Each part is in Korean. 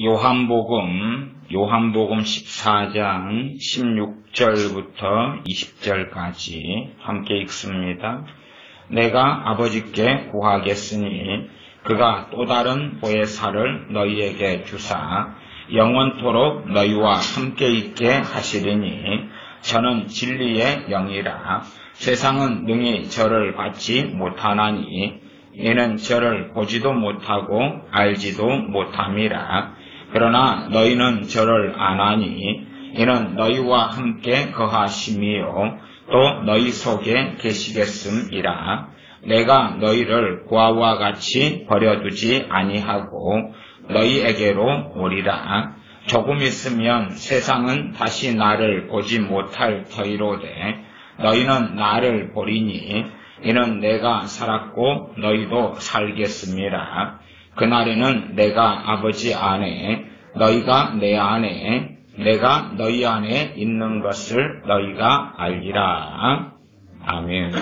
요한복음, 요한복음 14장 16절부터 20절까지 함께 읽습니다. 내가 아버지께 구하겠으니 그가 또 다른 보혜사를 너희에게 주사 영원토록 너희와 함께 있게 하시리니 저는 진리의 영이라 세상은 능히 저를 받지 못하나니 이는 저를 보지도 못하고 알지도 못함이라 그러나 너희는 저를 아나니 이는 너희와 함께 거하심이요. 또 너희 속에 계시겠음이라. 내가 너희를 고아와 같이 버려두지 아니하고 너희에게로 오리라. 조금 있으면 세상은 다시 나를 보지 못할 터이로되 너희는 나를 보리니 이는 내가 살았고 너희도 살겠습니다. 그날에는 내가 아버지 안에 너희가 내 안에 내가 너희 안에 있는 것을 너희가 알리라. 아멘.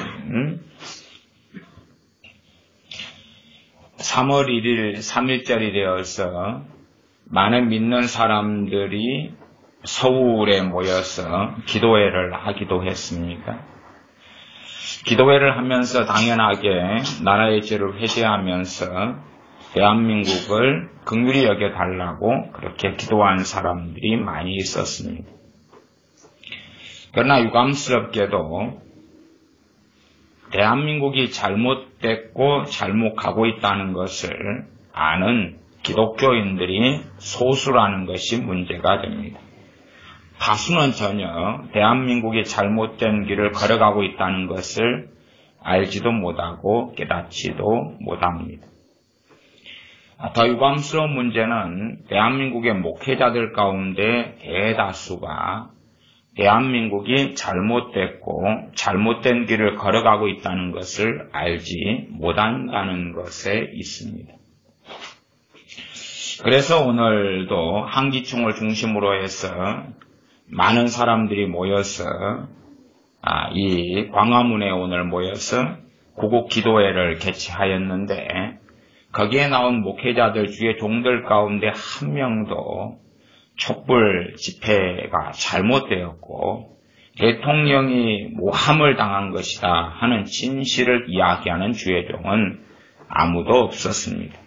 3월 1일 3일절이 되어서 많은 믿는 사람들이 서울에 모여서 기도회를 하기도 했습니다. 기도회를 하면서 당연하게 나라의 죄를 회개하면서 대한민국을 극률히 여겨달라고 그렇게 기도한 사람들이 많이 있었습니다. 그러나 유감스럽게도 대한민국이 잘못됐고 잘못 가고 있다는 것을 아는 기독교인들이 소수라는 것이 문제가 됩니다. 다수는 전혀 대한민국이 잘못된 길을 걸어가고 있다는 것을 알지도 못하고 깨닫지도 못합니다. 더 유감스러운 문제는 대한민국의 목회자들 가운데 대다수가 대한민국이 잘못됐고 잘못된 길을 걸어가고 있다는 것을 알지 못한다는 것에 있습니다. 그래서 오늘도 한기총을 중심으로 해서 많은 사람들이 모여서 아, 이 광화문에 오늘 모여서 구국 기도회를 개최하였는데 거기에 나온 목회자들 중에 종들 가운데 한 명도 촛불 집회가 잘못되었고 대통령이 모함을 당한 것이다 하는 진실을 이야기하는 주의 종은 아무도 없었습니다.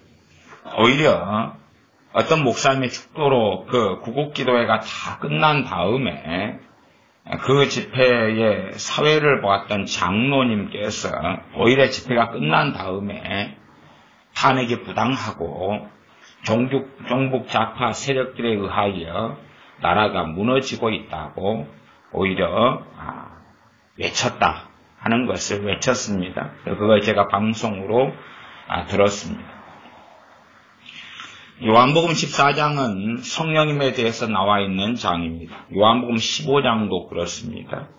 오히려 어떤 목사님의 축도로 그 구국기도회가 다 끝난 다음에 그 집회의 사회를 보았던 장로님께서 오히려 집회가 끝난 다음에 탄핵이 부당하고 종북, 종북 좌파 세력들에 의하여 나라가 무너지고 있다고 오히려 아, 외쳤다 하는 것을 외쳤습니다. 그걸 제가 방송으로 아, 들었습니다. 요한복음 14장은 성령님에 대해서 나와 있는 장입니다. 요한복음 15장도 그렇습니다.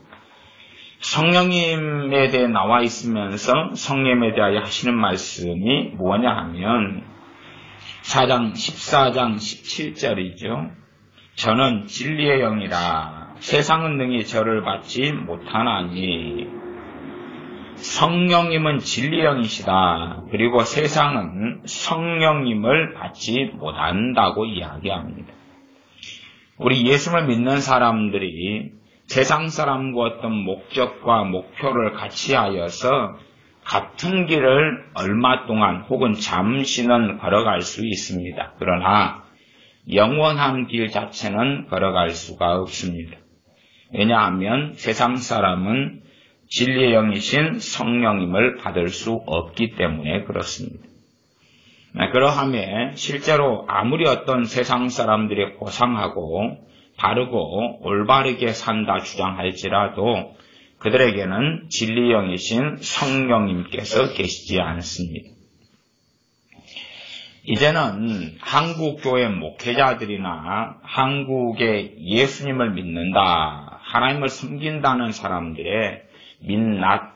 성령님에 대해 나와 있으면서 성령에 대하여 하시는 말씀이 뭐냐 하면 4장 14장 17절이죠. 저는 진리의 영이라 세상은 능히 저를 받지 못하나니 성령님은 진리영이시다. 그리고 세상은 성령님을 받지 못한다고 이야기합니다. 우리 예수를 믿는 사람들이 세상 사람과 어떤 목적과 목표를 같이 하여서 같은 길을 얼마 동안 혹은 잠시는 걸어갈 수 있습니다. 그러나 영원한 길 자체는 걸어갈 수가 없습니다. 왜냐하면 세상 사람은 진리의 영이신 성령님을 받을 수 없기 때문에 그렇습니다. 그러함에 실제로 아무리 어떤 세상 사람들이 고상하고 바르고 올바르게 산다 주장할지라도 그들에게는 진리 영이신 성령님께서 계시지 않습니다. 이제는 한국 교회 목회자들이나 한국의 예수님을 믿는다, 하나님을 섬긴다는 사람들의 민낯,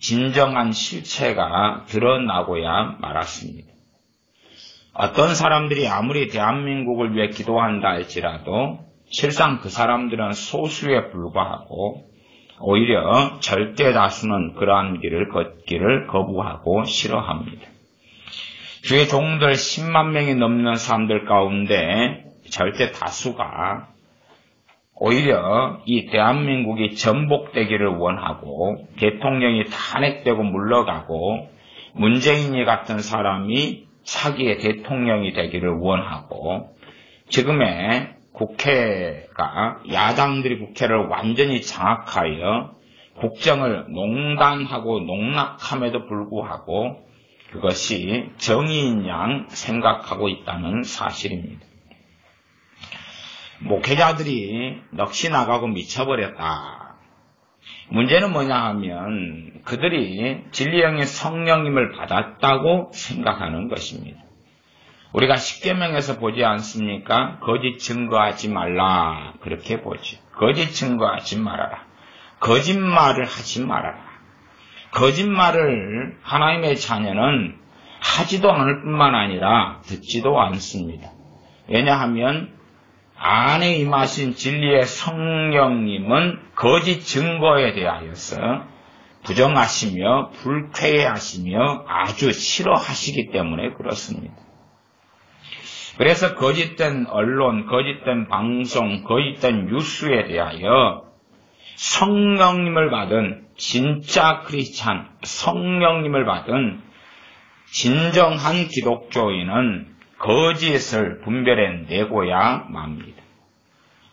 진정한 실체가 드러나고야 말았습니다. 어떤 사람들이 아무리 대한민국을 위해 기도한다 할지라도 실상 그 사람들은 소수에 불과하고 오히려 절대 다수는 그러한 길을 걷기를 거부하고 싫어합니다. 주의 종들 10만 명이 넘는 사람들 가운데 절대 다수가 오히려 이 대한민국이 전복되기를 원하고 대통령이 탄핵되고 물러가고 문재인이 같은 사람이 차기의 대통령이 되기를 원하고 지금의 국회가 야당들이 국회를 완전히 장악하여 국정을 농단하고 농락함에도 불구하고 그것이 정의인 양 생각하고 있다는 사실입니다. 목회자들이 넋이 나가고 미쳐버렸다. 문제는 뭐냐 하면 그들이 진리형의 성령님을 받았다고 생각하는 것입니다. 우리가 십계명에서 보지 않습니까? 거짓 증거하지 말라 그렇게 보지. 거짓 증거하지 말아라. 거짓말을 하지 말아라. 거짓말을 하나님의 자녀는 하지도 않을 뿐만 아니라 듣지도 않습니다. 왜냐하면 안에 임하신 진리의 성령님은 거짓 증거에 대하여서 부정하시며 불쾌해하시며 아주 싫어하시기 때문에 그렇습니다. 그래서 거짓된 언론, 거짓된 방송, 거짓된 뉴스에 대하여 성령님을 받은 진짜 크리스찬, 성령님을 받은 진정한 기독교인은 거짓을 분별해 내고야 맙니다.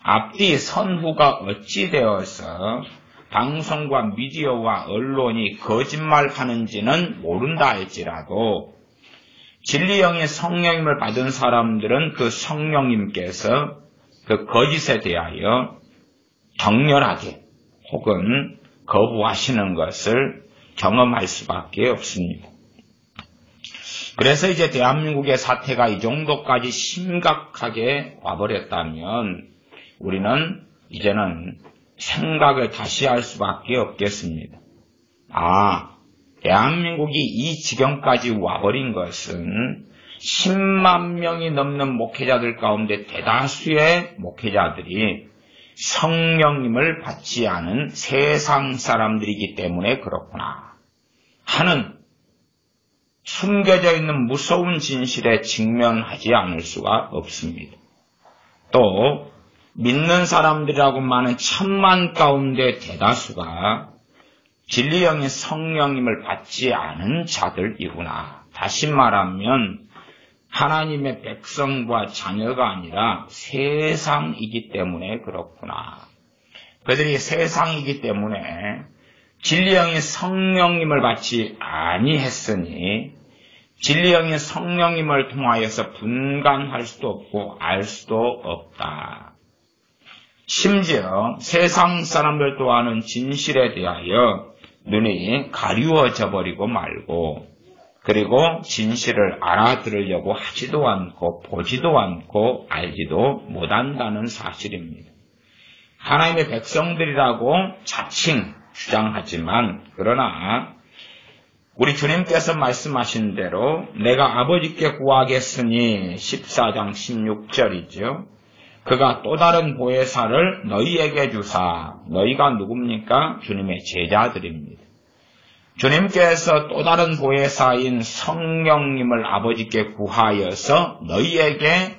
앞뒤 선후가 어찌 되어서 방송과 미디어와 언론이 거짓말하는지는 모른다 할지라도 진리형의 성령님을 받은 사람들은 그 성령님께서 그 거짓에 대하여 격렬하게 혹은 거부하시는 것을 경험할 수밖에 없습니다. 그래서 이제 대한민국의 사태가 이 정도까지 심각하게 와버렸다면 우리는 이제는 생각을 다시 할 수밖에 없겠습니다. 아, 대한민국이 이 지경까지 와버린 것은 10만 명이 넘는 목회자들 가운데 대다수의 목회자들이 성령님을 받지 않은 세상 사람들이기 때문에 그렇구나 하는 숨겨져 있는 무서운 진실에 직면하지 않을 수가 없습니다. 또 믿는 사람들이라고 많은 천만 가운데 대다수가 진리형의 성령님을 받지 않은 자들이구나. 다시 말하면 하나님의 백성과 자녀가 아니라 세상이기 때문에 그렇구나. 그들이 세상이기 때문에 진리형의 성령님을 받지 아니했으니 진리형의 성령님을 통하여서 분간할 수도 없고 알 수도 없다. 심지어 세상 사람들 또한은 진실에 대하여 눈이 가리워져 버리고 말고 그리고 진실을 알아들으려고 하지도 않고 보지도 않고 알지도 못한다는 사실입니다. 하나님의 백성들이라고 자칭 주장하지만 그러나 우리 주님께서 말씀하신 대로 내가 아버지께 구하겠으니 14장 16절이죠. 그가 또 다른 보혜사를 너희에게 주사 너희가 누굽니까? 주님의 제자들입니다. 주님께서 또 다른 보혜사인 성령님을 아버지께 구하여서 너희에게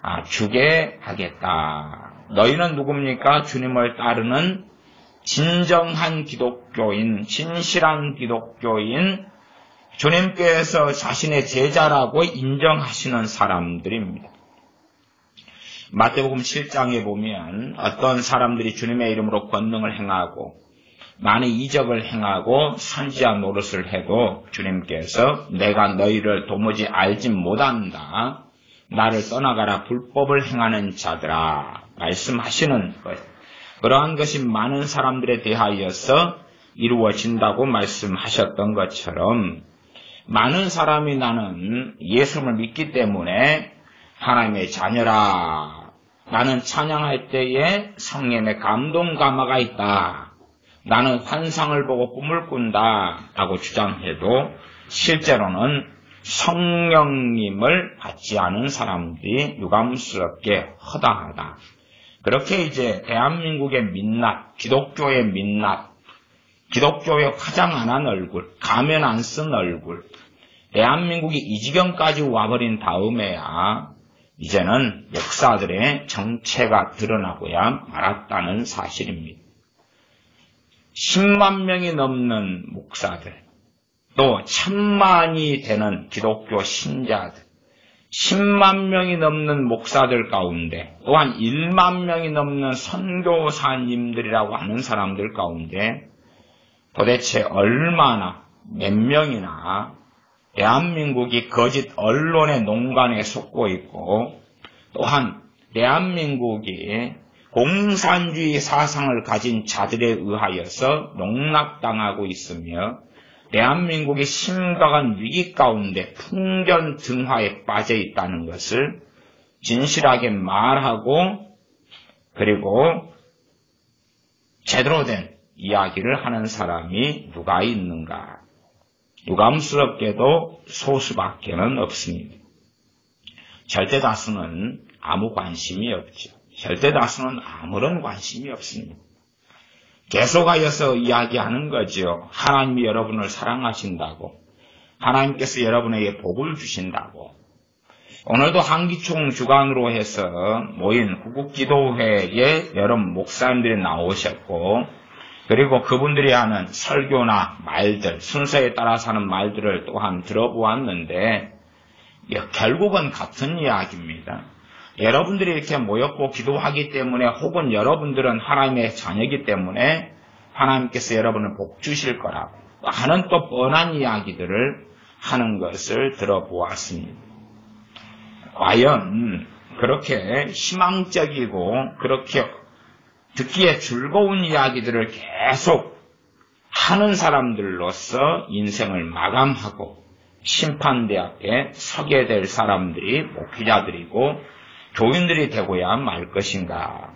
아, 주게 하겠다. 너희는 누굽니까? 주님을 따르는 진정한 기독교인, 진실한 기독교인, 주님께서 자신의 제자라고 인정하시는 사람들입니다. 마태복음 7장에 보면 어떤 사람들이 주님의 이름으로 권능을 행하고 많은 이적을 행하고 선지한 노릇을 해도 주님께서 내가 너희를 도무지 알지 못한다. 나를 떠나가라 불법을 행하는 자들아 말씀하시는 것. 그러한 것이 많은 사람들에 대하여서 이루어진다고 말씀하셨던 것처럼 많은 사람이 나는 예수를 믿기 때문에 하나님의 자녀라. 나는 찬양할 때에 성령의 감동 감화가 있다. 나는 환상을 보고 꿈을 꾼다. 라고 주장해도 실제로는 성령님을 받지 않은 사람들이 유감스럽게 허다하다. 그렇게 이제 대한민국의 민낯, 기독교의 민낯, 기독교의 화장 안 한 얼굴, 가면 안 쓴 얼굴, 대한민국이 이 지경까지 와버린 다음에야 이제는 역사들의 정체가 드러나고야 말았다는 사실입니다. 10만 명이 넘는 목사들, 또 천만이 되는 기독교 신자들, 10만 명이 넘는 목사들 가운데 또한 1만 명이 넘는 선교사님들이라고 하는 사람들 가운데 도대체 얼마나 몇 명이나 대한민국이 거짓 언론의 농간에 속고 있고 또한 대한민국이 공산주의 사상을 가진 자들에 의하여서 농락당하고 있으며 대한민국이 심각한 위기 가운데 풍전 등화에 빠져 있다는 것을 진실하게 말하고 그리고 제대로 된 이야기를 하는 사람이 누가 있는가? 유감스럽게도 소수밖에는 없습니다. 절대 다수는 아무 관심이 없죠. 절대 다수는 아무런 관심이 없습니다. 계속하여서 이야기하는 거죠. 하나님이 여러분을 사랑하신다고. 하나님께서 여러분에게 복을 주신다고. 오늘도 한기총 주관으로 해서 모인 후국기도회에 여러 목사님들이 나오셨고, 그리고 그분들이 하는 설교나 말들, 순서에 따라서 하는 말들을 또한 들어보았는데, 결국은 같은 이야기입니다. 여러분들이 이렇게 모였고 기도하기 때문에 혹은 여러분들은 하나님의 자녀이기 때문에 하나님께서 여러분을 복 주실 거라고 하는 또 뻔한 이야기들을 하는 것을 들어보았습니다. 과연 그렇게 희망적이고 그렇게 듣기에 즐거운 이야기들을 계속 하는 사람들로서 인생을 마감하고 심판대 앞에 서게 될 사람들이 목회자들이고 교인들이 되고야 말 것인가.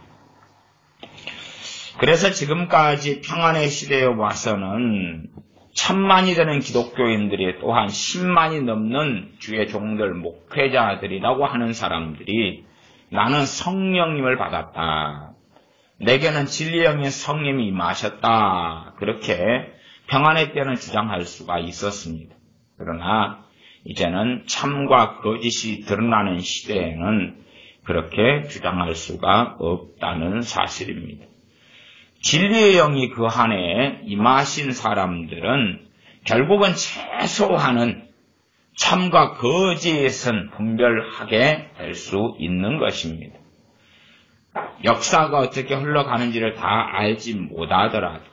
그래서 지금까지 평안의 시대에 와서는 천만이 되는 기독교인들이 또한 10만이 넘는 주의 종들 목회자들이라고 하는 사람들이 나는 성령님을 받았다. 내게는 진리의 영의 성령이 임하셨다. 그렇게 평안의 때는 주장할 수가 있었습니다. 그러나 이제는 참과 거짓이 드러나는 시대에는 그렇게 주장할 수가 없다는 사실입니다. 진리의 영이 그 안에 임하신 사람들은 결국은 최소한은 참과 거짓은 분별하게 될 수 있는 것입니다. 역사가 어떻게 흘러가는지를 다 알지 못하더라도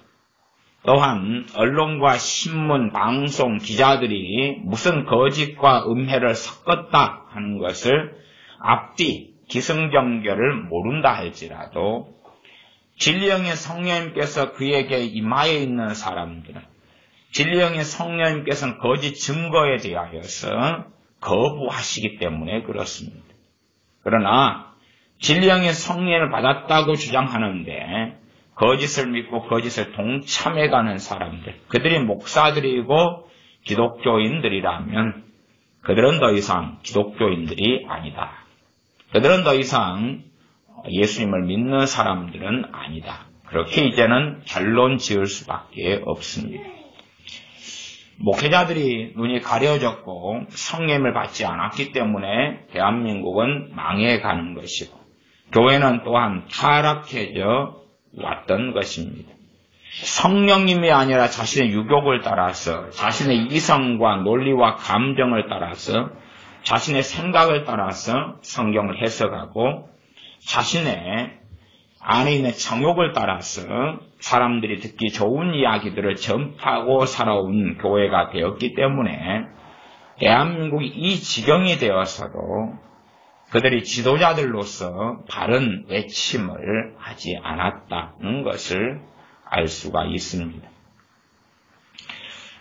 또한 언론과 신문, 방송, 기자들이 무슨 거짓과 음해를 섞었다 하는 것을 앞뒤 기승전결을 모른다 할지라도 진리형의 성령님께서 그에게 임하여 있는 사람들은 진리형의 성령님께서는 거짓 증거에 대하여서 거부하시기 때문에 그렇습니다. 그러나 진리형의 성령을 받았다고 주장하는데 거짓을 믿고 거짓을 동참해가는 사람들, 그들이 목사들이고 기독교인들이라면 그들은 더 이상 기독교인들이 아니다. 그들은 더 이상 예수님을 믿는 사람들은 아니다. 그렇게 이제는 결론 지을 수밖에 없습니다. 목회자들이 눈이 가려졌고 성령을 받지 않았기 때문에 대한민국은 망해가는 것이고 교회는 또한 타락해져 왔던 것입니다. 성령님이 아니라 자신의 유격을 따라서 자신의 이성과 논리와 감정을 따라서 자신의 생각을 따라서 성경을 해석하고 자신의 있는 정욕을 따라서 사람들이 듣기 좋은 이야기들을 전파하고 살아온 교회가 되었기 때문에 대한민국이 이 지경이 되어서도 그들이 지도자들로서 바른 외침을 하지 않았다는 것을 알 수가 있습니다.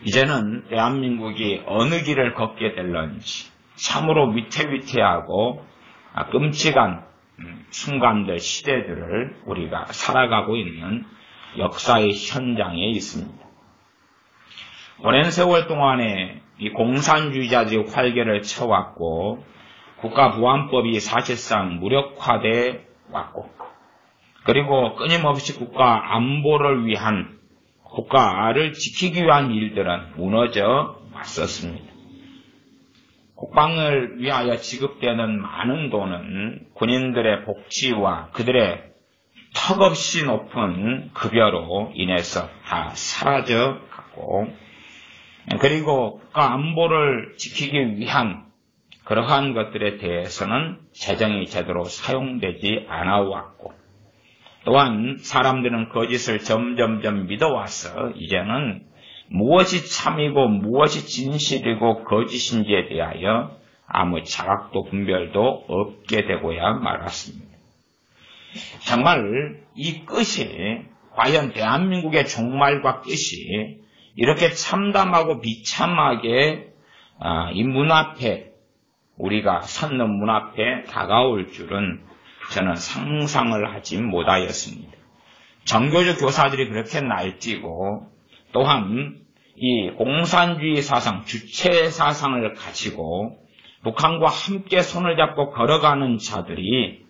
이제는 대한민국이 어느 길을 걷게 될런지 참으로 위태위태하고 끔찍한 순간들, 시대들을 우리가 살아가고 있는 역사의 현장에 있습니다. 오랜 세월 동안에 이 공산주의자들이 활개를 쳐왔고 국가보안법이 사실상 무력화돼 왔고 그리고 끊임없이 국가 안보를 위한 국가를 지키기 위한 일들은 무너져 왔었습니다. 국방을 위하여 지급되는 많은 돈은 군인들의 복지와 그들의 턱없이 높은 급여로 인해서 다 사라져 갔고, 그리고 국가 안보를 지키기 위한 그러한 것들에 대해서는 재정이 제대로 사용되지 않아 왔고, 또한 사람들은 거짓을 점점점 믿어와서 이제는 무엇이 참이고 무엇이 진실이고 거짓인지에 대하여 아무 자각도 분별도 없게 되고야 말았습니다. 정말 이 끝이 과연 대한민국의 종말과 끝이 이렇게 참담하고 비참하게 아, 이문 앞에 우리가 섰는 문 앞에 다가올 줄은 저는 상상을 하지 못하였습니다. 정교적 교사들이 그렇게 날뛰고 또한 이 공산주의 사상, 주체 사상을 가지고 북한과 함께 손을 잡고 걸어가는 자들이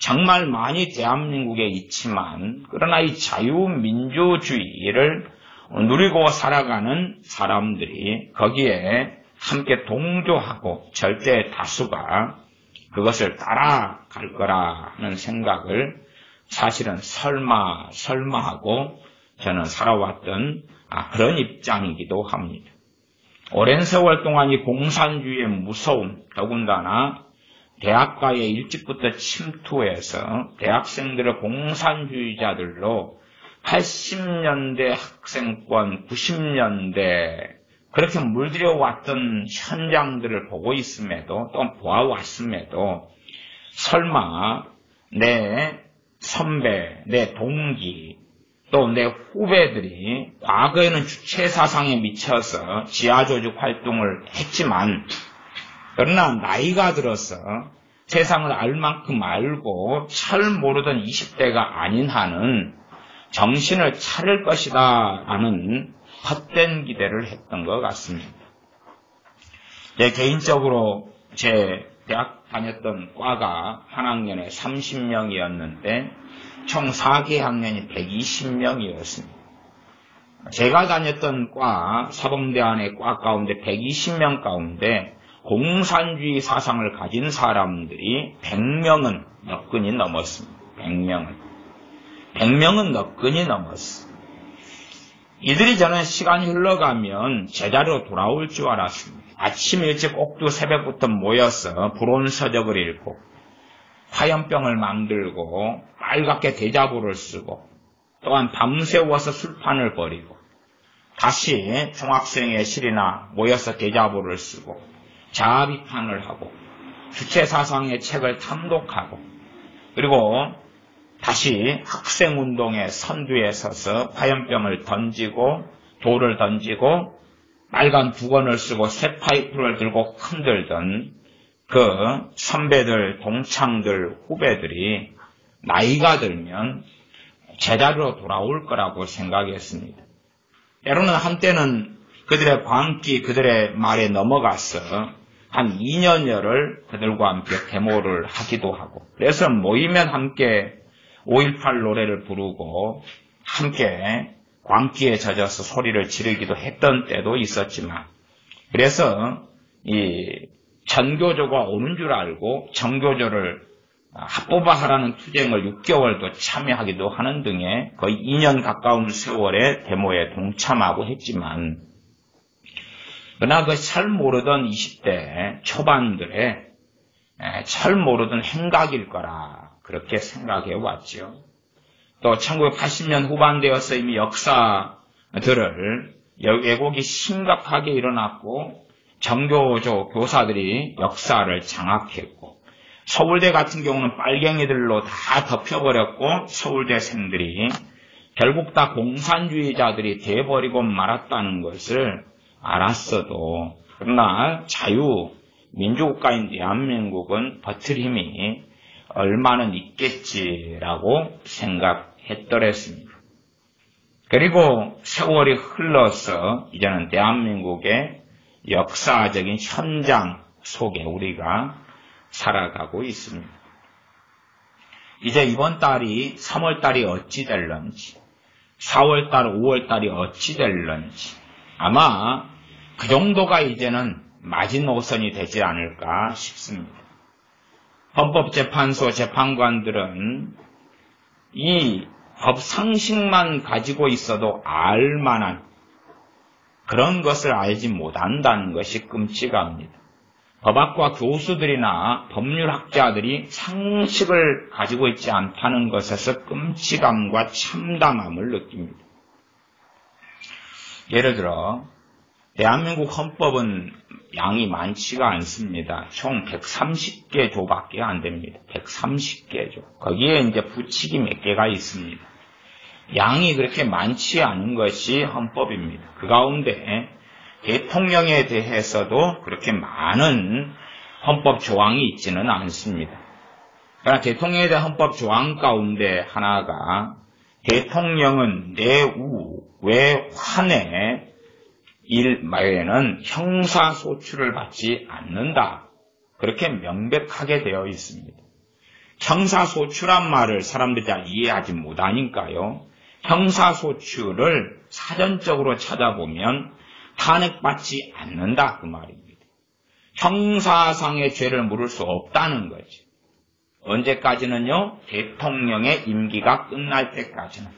정말 많이 대한민국에 있지만 그러나 이 자유민주주의를 누리고 살아가는 사람들이 거기에 함께 동조하고 절대 다수가 그것을 따라갈 거라는 생각을 사실은 설마 설마 하고 저는 살아왔던 아, 그런 입장이기도 합니다. 오랜 세월 동안 이 공산주의의 무서움, 더군다나 대학가에 일찍부터 침투해서 대학생들을 공산주의자들로 80년대 학생권, 90년대 그렇게 물들여 왔던 현장들을 보고 있음에도 또 보아왔음에도 설마 내 선배, 내 동기, 또 내 후배들이 과거에는 주체 사상에 미쳐서 지하 조직 활동을 했지만 그러나 나이가 들어서 세상을 알 만큼 알고 잘 모르던 20대가 아닌 한은 정신을 차릴 것이다 라는 헛된 기대를 했던 것 같습니다. 제 개인적으로 제 대학 다녔던 과가 한 학년에 30명이었는데 총 4개 학년이 120명이었습니다. 제가 다녔던 과, 사범대 안의 과 가운데 120명 가운데 공산주의 사상을 가진 사람들이 100명은 너끈히 넘었습니다. 100명은. 100명은 너끈히 넘었어. 이들이 저는 시간이 흘러가면 제자리로 돌아올 줄 알았습니다. 아침 일찍 옥두 새벽부터 모여서 불온 서적을 읽고 화염병을 만들고 빨갛게 대자보를 쓰고 또한 밤새워서 술판을 벌이고 다시 중학생의 실이나 모여서 대자보를 쓰고 자비판을 하고 주체 사상의 책을 탐독하고 그리고 다시 학생 운동의 선두에 서서 화염병을 던지고 돌을 던지고 빨간 두건을 쓰고 새 파이프를 들고 흔들던 그 선배들, 동창들, 후배들이 나이가 들면 제자리로 돌아올 거라고 생각했습니다. 때로는 한때는 그들의 광기, 그들의 말에 넘어가서 한 2년여를 그들과 함께 데모를 하기도 하고 그래서 모이면 함께 5.18 노래를 부르고 함께 광기에 젖어서 소리를 지르기도 했던 때도 있었지만 그래서 이 전교조가 오는 줄 알고 정교조를 합법화 하라는 투쟁을 6개월도 참여하기도 하는 등의 거의 2년 가까운 세월의 데모에 동참하고 했지만 그러나 그 잘 모르던 20대 초반들의 잘 모르던 행각일 거라 그렇게 생각해 왔죠. 또 1980년 후반 되어서 이미 역사들을 왜곡이 심각하게 일어났고 정교조 교사들이 역사를 장악했고 서울대 같은 경우는 빨갱이들로 다 덮여버렸고 서울대생들이 결국 다 공산주의자들이 돼버리고 말았다는 것을 알았어도 그러나 자유 민주국가인 대한민국은 버틸 힘이 얼마는 있겠지라고 생각했더랬습니다. 그리고 세월이 흘러서 이제는 대한민국의 역사적인 현장 속에 우리가 살아가고 있습니다. 이제 이번 달이 3월 달이 어찌 될런지, 4월 달, 5월 달이 어찌 될런지, 아마 그 정도가 이제는 마지노선이 되지 않을까 싶습니다. 헌법재판소 재판관들은 이 법 상식만 가지고 있어도 알만한 그런 것을 알지 못한다는 것이 끔찍합니다. 법학과 교수들이나 법률학자들이 상식을 가지고 있지 않다는 것에서 끔찍함과 참담함을 느낍니다. 예를 들어 대한민국 헌법은 양이 많지가 않습니다. 총 130개 조밖에 안 됩니다. 130개 조. 거기에 이제 부칙이 몇 개가 있습니다. 양이 그렇게 많지 않은 것이 헌법입니다. 그 가운데 대통령에 대해서도 그렇게 많은 헌법 조항이 있지는 않습니다. 그러나 대통령에 대한 헌법 조항 가운데 하나가 대통령은 내우 외환의 일 말에는 형사소출을 받지 않는다. 그렇게 명백하게 되어 있습니다. 형사소출한 말을 사람들이 잘 이해하지 못하니까요. 형사소출을 사전적으로 찾아보면 탄핵받지 않는다 그 말입니다. 형사상의 죄를 물을 수 없다는 거지. 언제까지는요? 대통령의 임기가 끝날 때까지는.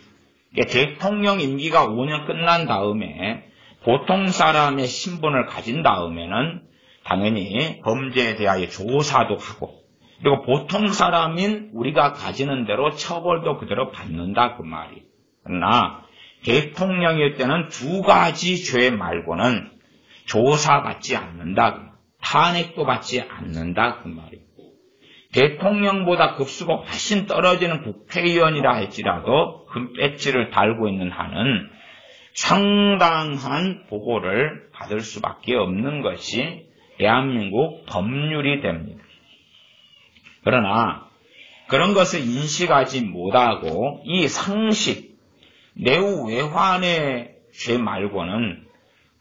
대통령 임기가 5년 끝난 다음에 보통 사람의 신분을 가진 다음에는 당연히 범죄에 대하여 조사도 하고 그리고 보통 사람인 우리가 가지는 대로 처벌도 그대로 받는다 그 말이. 그러나 대통령일 때는 두 가지 죄 말고는 조사받지 않는다. 탄핵도 받지 않는다. 그 말이에요. 대통령보다 급수가 훨씬 떨어지는 국회의원이라 할지라도 금 배지를 달고 있는 한은 상당한 보고를 받을 수밖에 없는 것이 대한민국 법률이 됩니다. 그러나 그런 것을 인식하지 못하고 이 상식, 내후 외환의 죄 말고는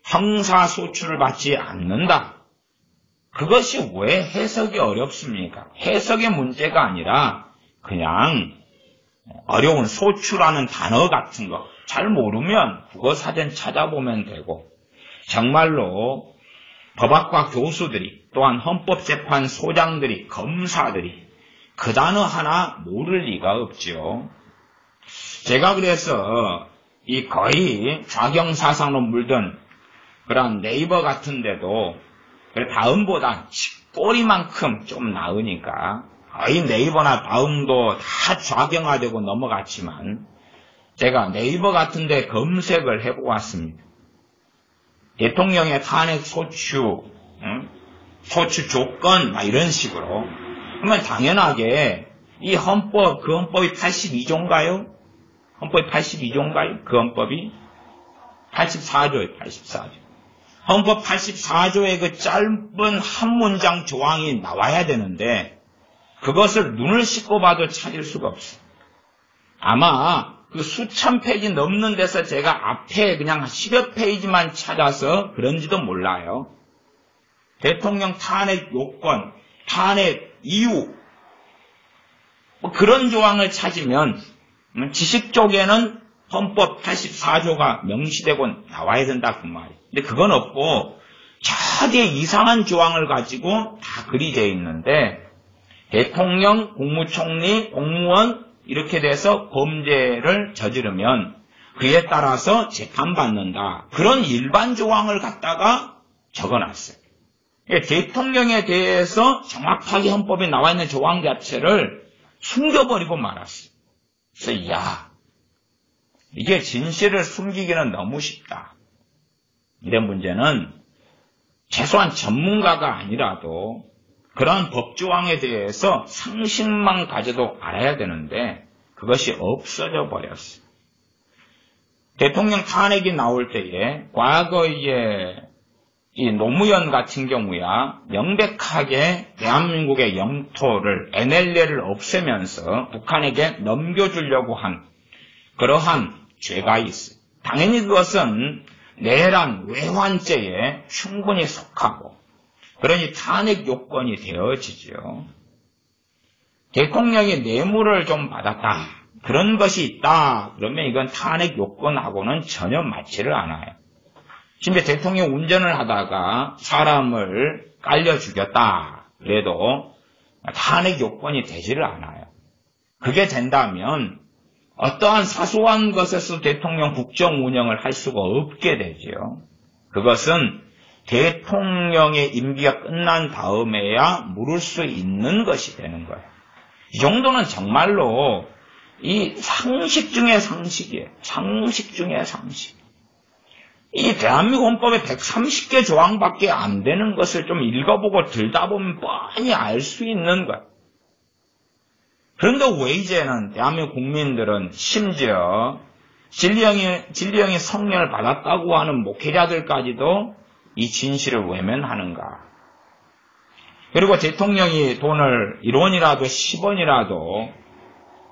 형사소출을 받지 않는다. 그것이 왜 해석이 어렵습니까? 해석의 문제가 아니라 그냥 어려운 소출하는 단어 같은 거 잘 모르면 국어 사전 찾아보면 되고 정말로 법학과 교수들이 또한 헌법재판 소장들이 검사들이 그 단어 하나 모를 리가 없지요. 제가 그래서 이 거의 좌경사상으로 물든 그런 네이버 같은데도 다음보다 꼬리만큼 좀 나으니까 거의 네이버나 다음도 다 좌경화되고 넘어갔지만 제가 네이버 같은데 검색을 해보았습니다. 대통령의 탄핵 소추, 응? 소추 조건, 막 이런 식으로. 그러면 당연하게 이 헌법, 그 헌법이 82조인가요? 헌법이 82조인가요? 그 헌법이? 84조예요, 84조. 헌법 84조의 그 짧은 한 문장 조항이 나와야 되는데, 그것을 눈을 씻고 봐도 찾을 수가 없어요. 아마 그 수천 페이지 넘는 데서 제가 앞에 그냥 10여 페이지만 찾아서 그런지도 몰라요. 대통령 탄핵 요건, 탄핵 이유, 뭐 그런 조항을 찾으면 음, 지식 쪽에는 헌법 84조가 명시되고 나와야 된다 그 말이에요. 근데 그건 없고 차대 이상한 조항을 가지고 다 그리되어 있는데 대통령, 국무총리, 공무원 이렇게 돼서 범죄를 저지르면 그에 따라서 재판받는다. 그런 일반 조항을 갖다가 적어놨어요. 그러니까 대통령에 대해서 정확하게 헌법에 나와 있는 조항 자체를 숨겨버리고 말았어요. 그래서 야 이게 진실을 숨기기는 너무 쉽다. 이런 문제는 최소한 전문가가 아니라도 그러한 법조항에 대해서 상식만 가져도 알아야 되는데 그것이 없어져 버렸어요. 대통령 탄핵이 나올 때에 과거에 이 노무현 같은 경우야 명백하게 대한민국의 영토를 NLL을 없애면서 북한에게 넘겨주려고 한 그러한 죄가 있어요. 당연히 그것은 내란 외환죄에 충분히 속하고 그러니 탄핵 요건이 되어지죠. 대통령이 뇌물을 좀 받았다. 그런 것이 있다. 그러면 이건 탄핵 요건하고는 전혀 맞지를 않아요. 심지어 대통령 운전을 하다가 사람을 깔려 죽였다. 그래도 탄핵 요건이 되지를 않아요. 그게 된다면 어떠한 사소한 것에서 대통령 국정 운영을 할 수가 없게 되지요. 그것은 대통령의 임기가 끝난 다음에야 물을 수 있는 것이 되는 거예요. 이 정도는 정말로 이 상식 중의 상식이에요. 상식 중의 상식. 이 대한민국 헌법에 130개 조항밖에 안 되는 것을 좀 읽어보고 들다 보면 뻔히 알 수 있는 거예요. 그런데 왜 이제는 대한민국 국민들은 심지어 진리형이, 진리형이 성령을 받았다고 하는 목회자들까지도 이 진실을 외면하는가? 그리고 대통령이 돈을 1원이라도 10원이라도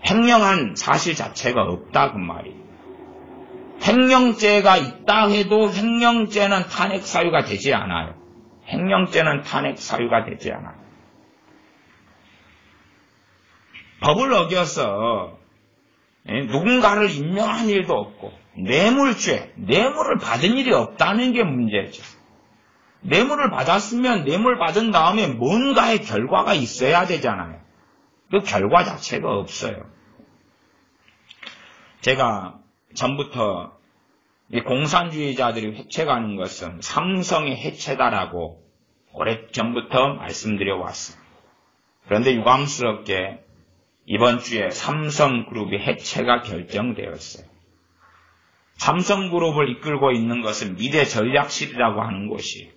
횡령한 사실 자체가 없다 그 말이에요. 횡령죄가 있다 해도 횡령죄는 탄핵 사유가 되지 않아요. 횡령죄는 탄핵 사유가 되지 않아요. 법을 어겨서 예, 누군가를 임명한 일도 없고 뇌물죄, 뇌물을 받은 일이 없다는 게 문제죠. 뇌물을 받았으면 뇌물 받은 다음에 뭔가의 결과가 있어야 되잖아요. 그 결과 자체가 없어요. 제가 전부터 공산주의자들이 해체가는 것은 삼성의 해체다라고 오래전부터 말씀드려 왔습니다. 그런데 유감스럽게 이번 주에 삼성그룹이 해체가 결정되었어요. 삼성그룹을 이끌고 있는 것은 미래전략실이라고 하는 곳이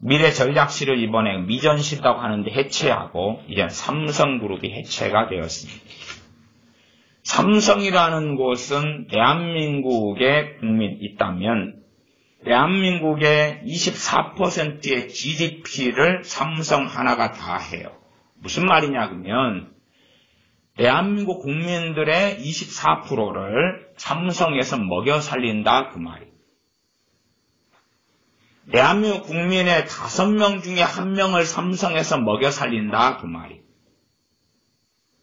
미래전략실을 이번에 미전실이라고 하는데 해체하고 이제 삼성그룹이 해체가 되었습니다. 삼성이라는 곳은 대한민국의 국민 있다면 대한민국의 24%의 GDP를 삼성 하나가 다 해요. 무슨 말이냐 그러면 대한민국 국민들의 24%를 삼성에서 먹여 살린다 그 말이에요. 대한민국 국민의 5명 중에 1명을 삼성에서 먹여 살린다 그 말이에요.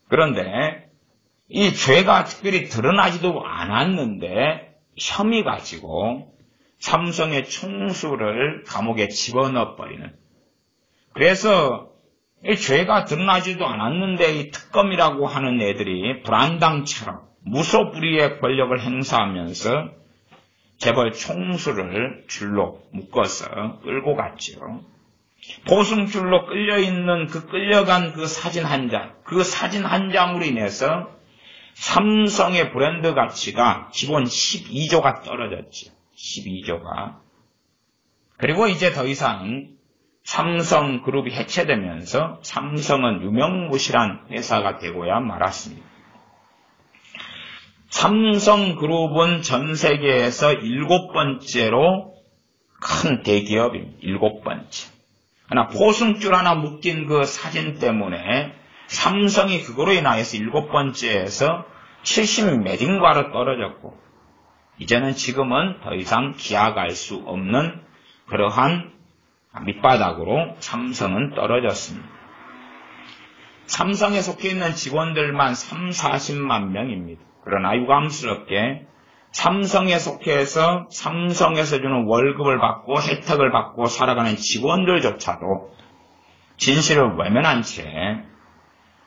그런데 이 죄가 특별히 드러나지도 않았는데 혐의 가지고 삼성의 총수를 감옥에 집어넣어 버리는 그래서 이 죄가 드러나지도 않았는데 이 특검이라고 하는 애들이 불안당처럼 무소불위의 권력을 행사하면서 재벌 총수를 줄로 묶어서 끌고 갔지요. 보승줄로 끌려있는 그 끌려간 그 사진 한 장, 그 사진 한 장으로 인해서 삼성의 브랜드 가치가 기본 12조가 떨어졌지. 12조가. 그리고 이제 더 이상 삼성 그룹이 해체되면서 삼성은 유명무실한 회사가 되고야 말았습니다. 삼성 그룹은 전 세계에서 일곱 번째로 큰 대기업입니다. 일곱 번째. 하나 포승줄 하나 묶인 그 사진 때문에 삼성이 그거로 인하여서 일곱 번째에서 70 매딩과로 떨어졌고 이제는 지금은 더 이상 기약할 수 없는 그러한 밑바닥으로 삼성은 떨어졌습니다. 삼성에 속해 있는 직원들만 3, 40만 명입니다. 그러나 유감스럽게 삼성에 속해서 삼성에서 주는 월급을 받고 혜택을 받고 살아가는 직원들조차도 진실을 외면한 채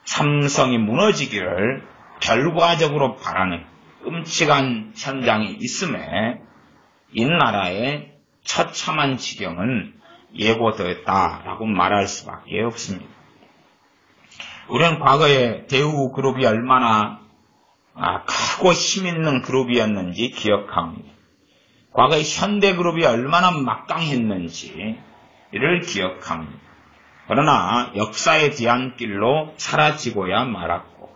삼성이 무너지기를 결과적으로 바라는 끔찍한 현장이 있음에 이 나라의 처참한 지경은 예고되었다라고 말할 수밖에 없습니다. 우리는 과거에 대우 그룹이 얼마나 아, 크고 힘 있는 그룹이었는지 기억합니다. 과거에 현대 그룹이 얼마나 막강했는지를 기억합니다. 그러나 역사의 뒤안길로 사라지고야 말았고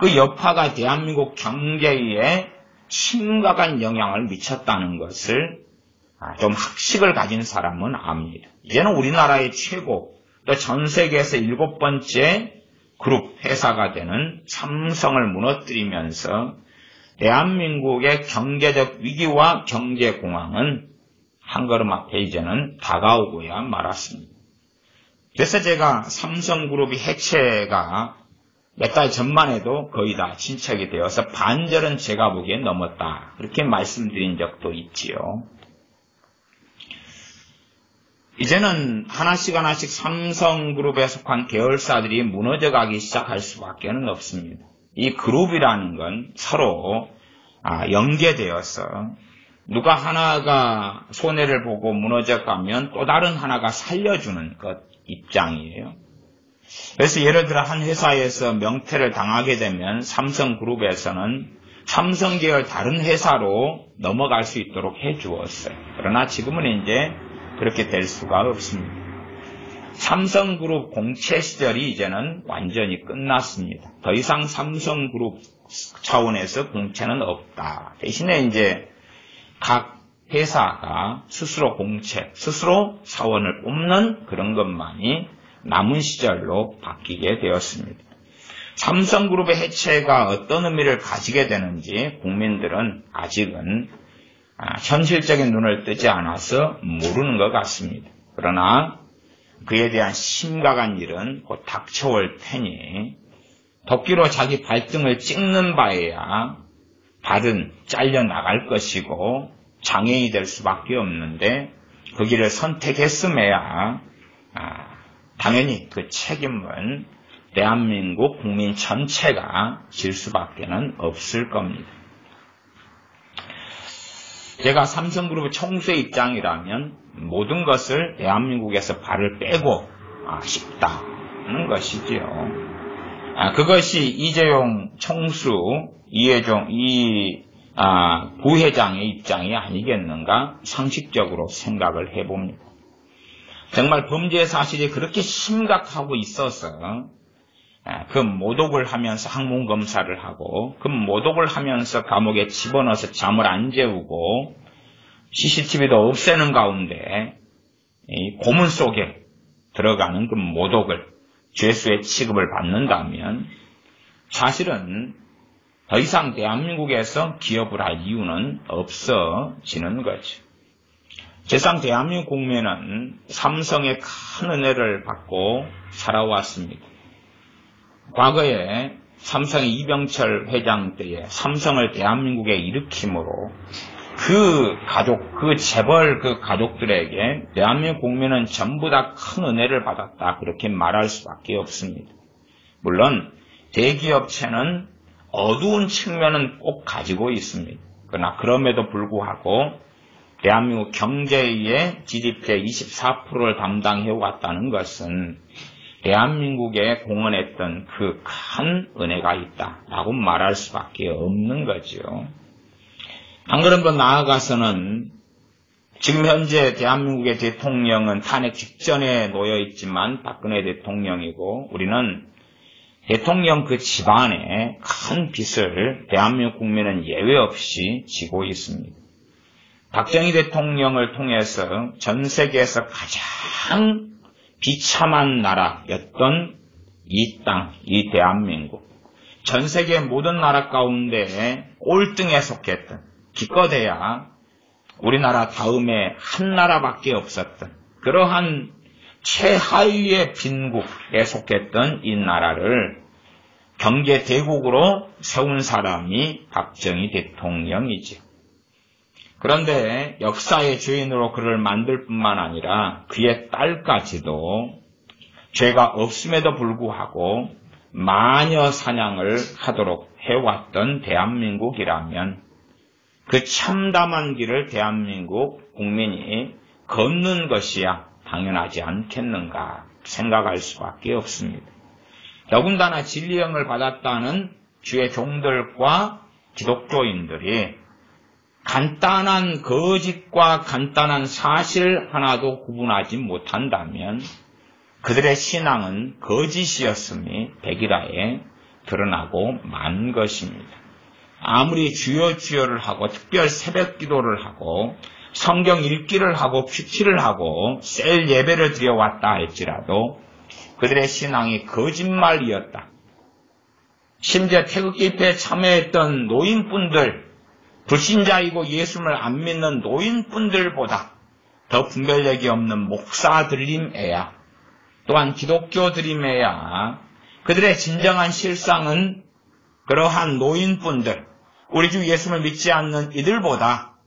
그 여파가 대한민국 경제에 심각한 영향을 미쳤다는 것을 아, 좀 학식을 가진 사람은 압니다. 이제는 우리나라의 최고, 또 전 세계에서 일곱 번째 그룹 회사가 되는 삼성을 무너뜨리면서 대한민국의 경제적 위기와 경제 공황은 한 걸음 앞에 이제는 다가오고야 말았습니다. 그래서 제가 삼성그룹이 해체가 몇 달 전만 해도 거의 다 진척이 되어서 반절은 제가 보기에 넘었다. 그렇게 말씀드린 적도 있지요. 이제는 하나씩 하나씩 삼성그룹에 속한 계열사들이 무너져가기 시작할 수밖에 없습니다. 이 그룹이라는 건 서로 아, 연계되어서 누가 하나가 손해를 보고 무너져가면 또 다른 하나가 살려주는 것 입장이에요. 그래서 예를 들어 한 회사에서 명퇴를 당하게 되면 삼성그룹에서는 삼성 계열 다른 회사로 넘어갈 수 있도록 해 주었어요. 그러나 지금은 이제 그렇게 될 수가 없습니다. 삼성그룹 공채 시절이 이제는 완전히 끝났습니다. 더 이상 삼성그룹 차원에서 공채는 없다. 대신에 이제 각 회사가 스스로 공채, 스스로 사원을 뽑는 그런 것만이 남은 시절로 바뀌게 되었습니다. 삼성그룹의 해체가 어떤 의미를 가지게 되는지 국민들은 아직은 아, 현실적인 눈을 뜨지 않아서 모르는 것 같습니다. 그러나 그에 대한 심각한 일은 곧 닥쳐올 테니 도끼로 자기 발등을 찍는 바에야 발은 잘려 나갈 것이고 장애인이 될 수밖에 없는데 그 길을 선택했음에야 아, 당연히 그 책임은 대한민국 국민 전체가 질 수밖에 는 없을 겁니다. 제가 삼성그룹의 총수의 입장이라면 모든 것을 대한민국에서 발을 빼고 아, 싶다는 것이지요. 아, 그것이 이재용 총수, 이혜종, 이 아, 부회장의 입장이 아니겠는가 상식적으로 생각을 해봅니다. 정말 범죄 사실이 그렇게 심각하고 있어서 아, 그 모독을 하면서 항문 검사를 하고 그 모독을 하면서 감옥에 집어넣어서 잠을 안 재우고 CCTV도 없애는 가운데 고문 속에 들어가는 그 모독을 죄수의 취급을 받는다면 사실은 더 이상 대한민국에서 기업을 할 이유는 없어지는 거죠. 세상 대한민국 국민은 삼성의 큰 은혜를 받고 살아왔습니다. 과거에 삼성의 이병철 회장 때에 삼성을 대한민국에 일으킴으로 그 가족, 그 재벌 그 가족들에게 대한민국 국민은 전부 다 큰 은혜를 받았다. 그렇게 말할 수밖에 없습니다. 물론 대기업체는 어두운 측면은 꼭 가지고 있습니다. 그러나 그럼에도 불구하고 대한민국 경제의 GDP의 24%를 담당해 왔다는 것은 대한민국에 공헌했던 그 큰 은혜가 있다라고 말할 수밖에 없는 거죠. 안 그런 것 나아가서는 지금 현재 대한민국의 대통령은 탄핵 직전에 놓여 있지만 박근혜 대통령이고 우리는 대통령 그 집안에 큰 빚을 대한민국 국민은 예외 없이 지고 있습니다. 박정희 대통령을 통해서 전 세계에서 가장 비참한 나라였던 이 땅, 이 대한민국. 전 세계 모든 나라 가운데 꼴등에 속했던, 기껏해야 우리나라 다음에 한 나라밖에 없었던 그러한 최하위의 빈국에 속했던 이 나라를 경제 대국으로 세운 사람이 박정희 대통령이지. 그런데 역사의 주인으로 그를 만들 뿐만 아니라 그의 딸까지도 죄가 없음에도 불구하고 마녀 사냥을 하도록 해왔던 대한민국이라면 그 참담한 길을 대한민국 국민이 걷는 것이야 당연하지 않겠는가 생각할 수밖에 없습니다. 더군다나 진리형을 받았다는 주의 종들과 기독교인들이 간단한 거짓과 간단한 사실 하나도 구분하지 못한다면 그들의 신앙은 거짓이었음이 백일하에 드러나고 만 것입니다. 아무리 주여 주여를 하고 특별 새벽 기도를 하고 성경 읽기를 하고 큐티를 하고 셀 예배를 드려왔다 할지라도 그들의 신앙이 거짓말이었다. 심지어 태극기 입회에 참여했던 노인분들 불신자이고 예수를 안 믿는 노인분들보다 더 분별력이 없는 목사들임에야 또한 기독교들임에야 그들의 진정한 실상은 그러한 노인분들 우리 주 예수를 믿지 않는 이들보다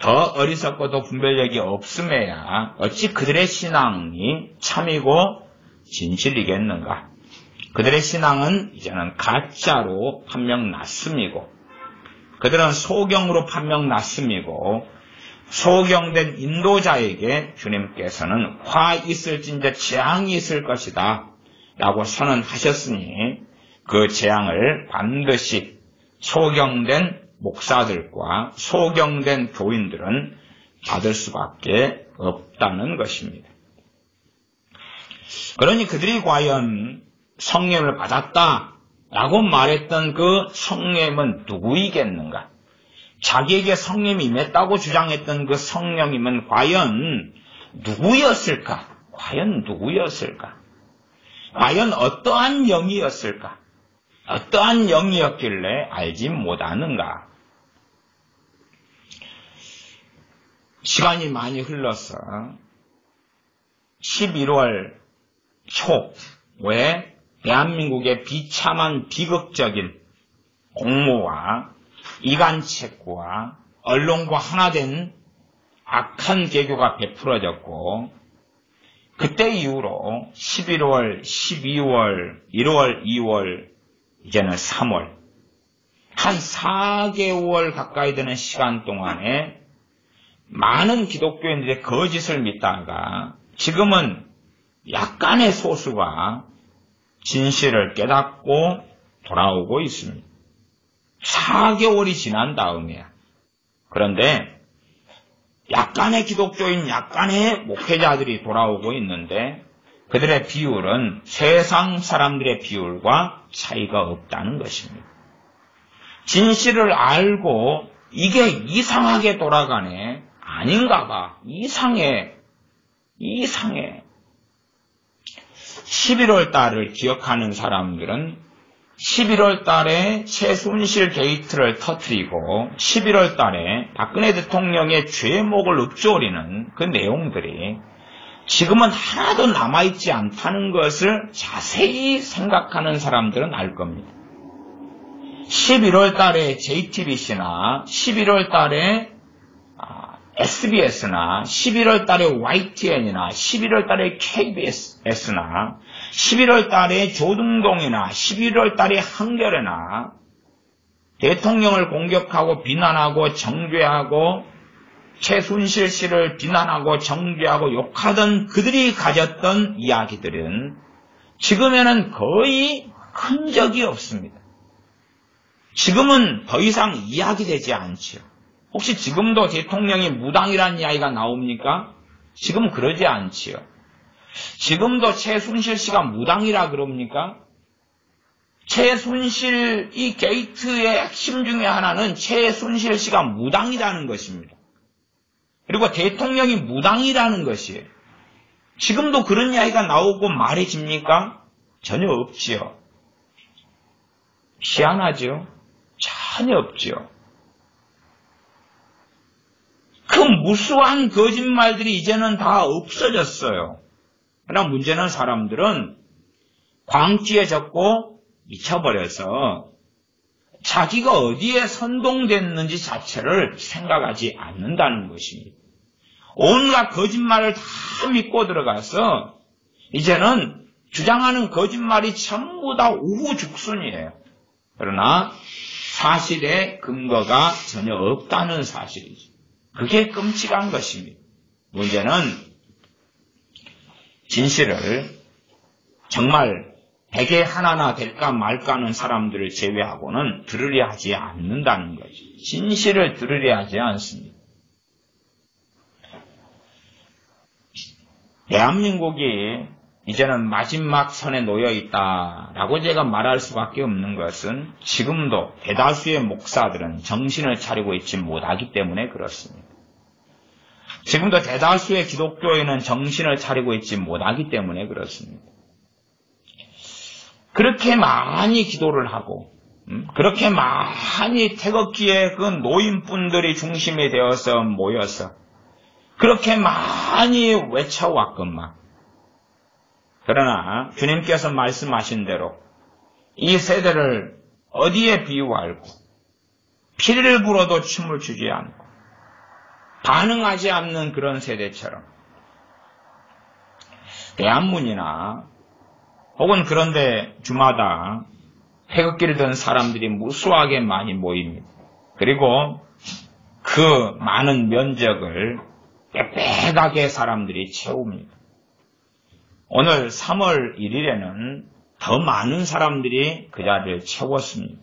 더 어리석고 도 분별력이 없음에야 어찌 그들의 신앙이 참이고 진실이겠는가? 그들의 신앙은 이제는 가짜로 판명 났음이고 그들은 소경으로 판명 났음이고 소경된 인도자에게 주님께서는 화 있을진저 재앙이 있을 것이다 라고 선언하셨으니 그 재앙을 반드시 소경된 목사들과 소경된 교인들은 받을 수밖에 없다는 것입니다. 그러니 그들이 과연 성령을 받았다 라고 말했던 그 성령은 누구이겠는가? 자기에게 성령이 임했다고 주장했던 그 성령님은 과연 누구였을까? 과연 누구였을까? 과연 어떠한 영이었을까? 어떠한 영이었길래 알지 못하는가? 시간이 많이 흘러서 11월 초에 대한민국의 비참한 비극적인 공모와 이간책과 언론과 하나 된 악한 개교가 베풀어졌고 그때 이후로 11월, 12월, 1월, 2월, 이제는 3월 한 4개월 가까이 되는 시간 동안에 많은 기독교인들의 거짓을 믿다가 지금은 약간의 소수가 진실을 깨닫고 돌아오고 있습니다. 4개월이 지난 다음이야. 그런데 약간의 기독교인, 약간의 목회자들이 돌아오고 있는데 그들의 비율은 세상 사람들의 비율과 차이가 없다는 것입니다. 진실을 알고 이게 이상하게 돌아가네. 아닌가 봐. 이상해. 이상해. 11월 달을 기억하는 사람들은 11월 달에 최순실 게이트를 터트리고 11월 달에 박근혜 대통령의 죄목을 읊조리는 그 내용들이 지금은 하나도 남아있지 않다는 것을 자세히 생각하는 사람들은 알 겁니다. 11월 달에 JTBC나 11월 달에 SBS나 11월 달에 YTN이나 11월 달에 KBS나 11월 달에 조등동이나 11월 달에 한겨레나 대통령을 공격하고 비난하고 정죄하고 최순실 씨를 비난하고 정죄하고 욕하던 그들이 가졌던 이야기들은 지금에는 거의 큰 적이 없습니다. 지금은 더 이상 이야기되지 않지요. 혹시 지금도 대통령이 무당이라는 이야기가 나옵니까? 지금 그러지 않지요. 지금도 최순실 씨가 무당이라 그럽니까? 최순실 이 게이트의 핵심 중에 하나는 최순실 씨가 무당이라는 것입니다. 그리고 대통령이 무당이라는 것이에요. 지금도 그런 이야기가 나오고 말해집니까? 전혀 없지요. 희한하죠? 전혀 없지요. 그 무수한 거짓말들이 이제는 다 없어졌어요. 그러나 문제는 사람들은 광기에 젖고 미쳐버려서 자기가 어디에 선동됐는지 자체를 생각하지 않는다는 것입니다. 온갖 거짓말을 다 믿고 들어가서 이제는 주장하는 거짓말이 전부 다 우후죽순이에요. 그러나 사실의 근거가 전혀 없다는 사실이죠. 그게 끔찍한 것입니다. 문제는 진실을 정말 백에 하나나 될까 말까 하는 사람들을 제외하고는 들으려 하지 않는다는 거죠. 진실을 들으려 하지 않습니다. 대한민국이 이제는 마지막 선에 놓여 있다라고 제가 말할 수밖에 없는 것은 지금도 대다수의 목사들은 정신을 차리고 있지 못하기 때문에 그렇습니다. 지금도 대다수의 기독교인은 정신을 차리고 있지 못하기 때문에 그렇습니다. 그렇게 많이 기도를 하고 음, 그렇게 많이 태극기에 그 노인분들이 중심이 되어서 모여서 그렇게 많이 외쳐왔건만 그러나 주님께서 말씀하신 대로 이 세대를 어디에 비유할고 피를 불어도 춤을 추지 않고 반응하지 않는 그런 세대처럼 대한문이나 혹은 그런데 주마다 태극기를 든 사람들이 무수하게 많이 모입니다. 그리고 그 많은 면적을 빼빼하게 사람들이 채웁니다. 오늘 3월 1일에는 더 많은 사람들이 그 자리를 채웠습니다.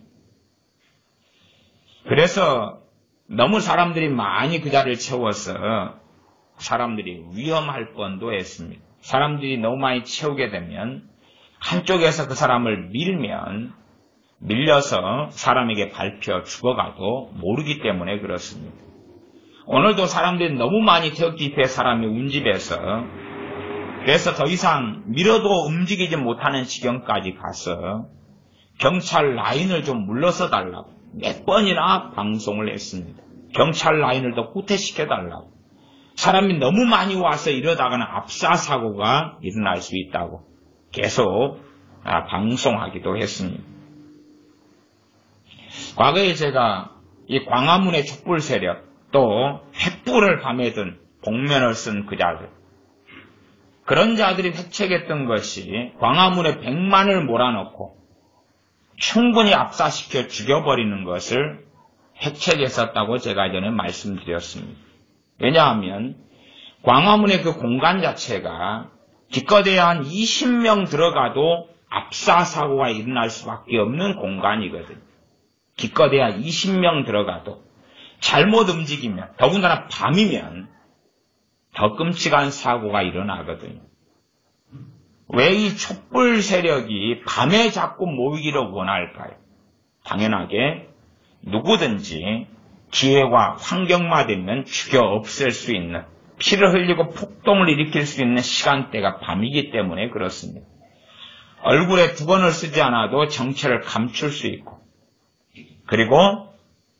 그래서 너무 사람들이 많이 그 자리를 채워서 사람들이 위험할 뻔도 했습니다. 사람들이 너무 많이 채우게 되면 한쪽에서 그 사람을 밀면 밀려서 사람에게 밟혀 죽어가도 모르기 때문에 그렇습니다. 오늘도 사람들이 너무 많이 태극기 사람이 운집해서 그래서 더 이상 밀어도 움직이지 못하는 지경까지 가서 경찰 라인을 좀 물러서 달라고 몇 번이나 방송을 했습니다. 경찰 라인을 더 후퇴시켜 달라고. 사람이 너무 많이 와서 이러다가는 압사 사고가 일어날 수 있다고 계속 아, 방송하기도 했습니다. 과거에 제가 이 광화문의 촛불 세력 또 횃불을 밤에 든 복면을 쓴 그 자들 그런 자들이 획책했던 것이 광화문에 백만을 몰아넣고 충분히 압사시켜 죽여버리는 것을 획책했었다고 제가 전에 말씀드렸습니다. 왜냐하면 광화문의 그 공간 자체가 기껏해야 한 20명 들어가도 압사 사고가 일어날 수밖에 없는 공간이거든요. 기껏해야 20명 들어가도 잘못 움직이면 더군다나 밤이면 더 끔찍한 사고가 일어나거든요. 왜 이 촛불 세력이 밤에 자꾸 모이기를 원할까요? 당연하게 누구든지 기회와 환경만 되면 죽여 없앨 수 있는 피를 흘리고 폭동을 일으킬 수 있는 시간대가 밤이기 때문에 그렇습니다. 얼굴에 두번을 쓰지 않아도 정체를 감출 수 있고 그리고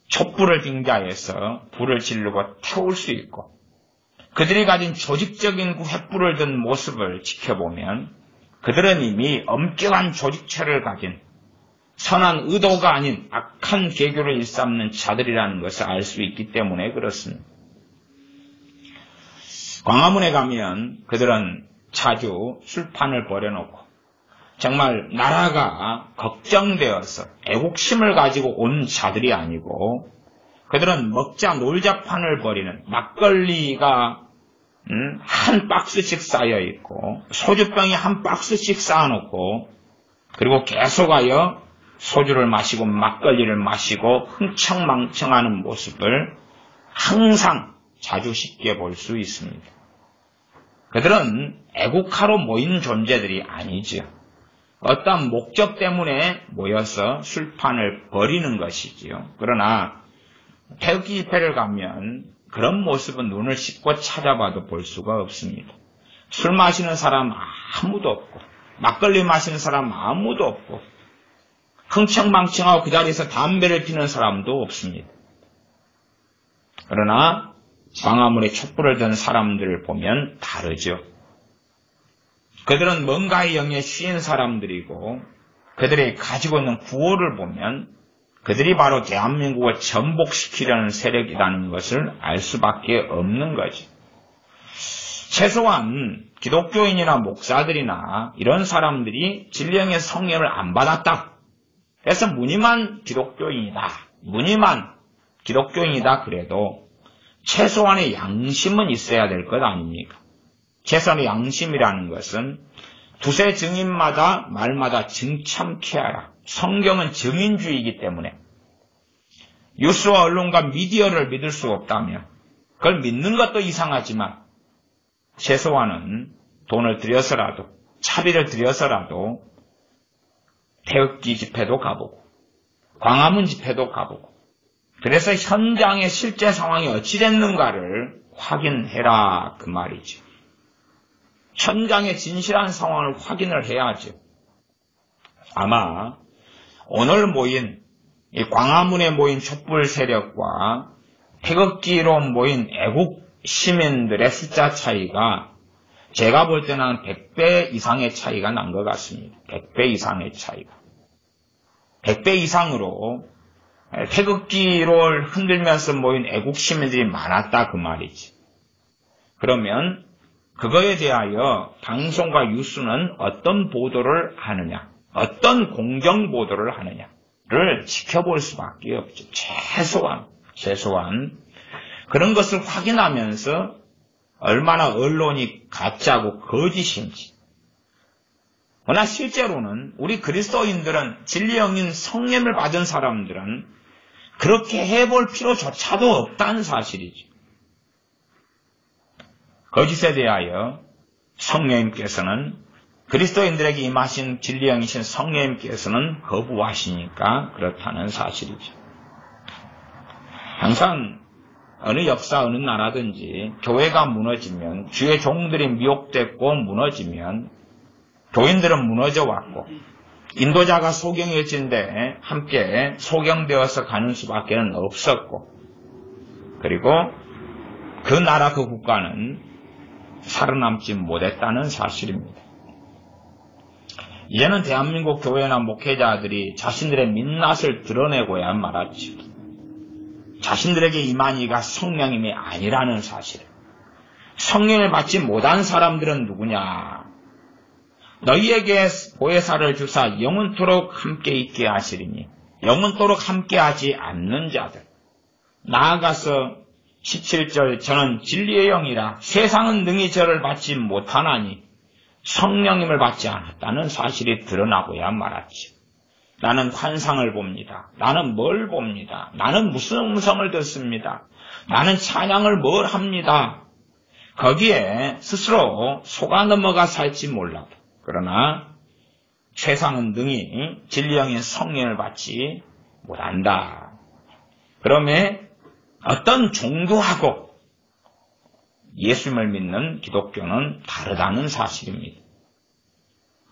촛불을 빙자해서 불을 지르고 태울 수 있고 그들이 가진 조직적인 그 횃불을 든 모습을 지켜보면 그들은 이미 엄격한 조직체를 가진 선한 의도가 아닌 악한 계교를 일삼는 자들이라는 것을 알 수 있기 때문에 그렇습니다. 광화문에 가면 그들은 자주 술판을 벌여놓고 정말 나라가 걱정되어서 애국심을 가지고 온 자들이 아니고 그들은 먹자 놀자판을 벌이는 막걸리가 음, 한 박스씩 쌓여 있고 소주병이 한 박스씩 쌓아놓고 그리고 계속하여 소주를 마시고 막걸리를 마시고 흥청망청하는 모습을 항상 자주 쉽게 볼 수 있습니다. 그들은 애국하러 모인 존재들이 아니죠. 어떤 목적 때문에 모여서 술판을 벌이는 것이지요. 그러나 태극기 집회를 가면 그런 모습은 눈을 씻고 찾아봐도 볼 수가 없습니다. 술 마시는 사람 아무도 없고 막걸리 마시는 사람 아무도 없고 흥청망청하고 그 자리에서 담배를 피는 사람도 없습니다. 그러나 광화문에 촛불을 든 사람들을 보면 다르죠. 그들은 뭔가의 영에 쉬인 사람들이고 그들이 가지고 있는 구호를 보면 그들이 바로 대한민국을 전복시키려는 세력이라는 것을 알 수밖에 없는 거지. 최소한 기독교인이나 목사들이나 이런 사람들이 진령의 성령을 안 받았다. 그래서 무늬만 기독교인이다. 무늬만 기독교인이다 그래도 최소한의 양심은 있어야 될 것 아닙니까? 최소한의 양심이라는 것은 두세 증인마다 말마다 증참케 하라. 성경은 증인주의이기 때문에 뉴스와 언론과 미디어를 믿을 수 없다면 그걸 믿는 것도 이상하지만 최소한은 돈을 들여서라도 차비를 들여서라도 태극기 집회도 가보고 광화문 집회도 가보고 그래서 현장의 실제 상황이 어찌 됐는가를 확인해라 그 말이죠. 현장의 진실한 상황을 확인을 해야죠. 아마 오늘 모인 이 광화문에 모인 촛불 세력과 태극기로 모인 애국 시민들의 숫자 차이가 제가 볼 때는 한 100배 이상의 차이가 난 것 같습니다. 100배 이상의 차이가. 100배 이상으로 태극기를 흔들면서 모인 애국 시민들이 많았다 그 말이지. 그러면 그거에 대하여 방송과 뉴스는 어떤 보도를 하느냐, 어떤 공정 보도를 하느냐를 지켜볼 수밖에 없죠. 최소한, 최소한 그런 것을 확인하면서 얼마나 언론이 가짜고 거짓인지. 그러나 실제로는 우리 그리스도인들은 진리영인 성령을 받은 사람들은 그렇게 해볼 필요조차도 없다는 사실이죠. 거짓에 대하여 성령님께서는 그리스도인들에게 임하신 진리형이신 성령님께서는 거부하시니까 그렇다는 사실이죠. 항상 어느 역사, 어느 나라든지 교회가 무너지면 주의 종들이 미혹됐고 무너지면 교인들은 무너져 왔고 인도자가 소경해진데 함께 소경되어서 가는 수밖에 없었고 그리고 그 나라 그 국가는 살아남지 못했다는 사실입니다. 이제는 대한민국 교회나 목회자들이 자신들의 민낯을 드러내고야 말았지. 자신들에게 임한 이가 성령님이 아니라는 사실. 성령을 받지 못한 사람들은 누구냐? 너희에게 보혜사를 주사 영원토록 함께 있게 하시리니 영원토록 함께 하지 않는 자들. 나아가서 17절 저는 진리의 영이라 세상은 능히 저를 받지 못하나니 성령님을 받지 않았다는 사실이 드러나고야 말았지. 나는 환상을 봅니다. 나는 뭘 봅니다. 나는 무슨 음성을 듣습니다. 나는 찬양을 뭘 합니다. 거기에 스스로 속아 넘어가 살지 몰라도 그러나 세상은 능히 진리형인 성령을 받지 못한다. 그러면 어떤 종교하고 예수님을 믿는 기독교는 다르다는 사실입니다.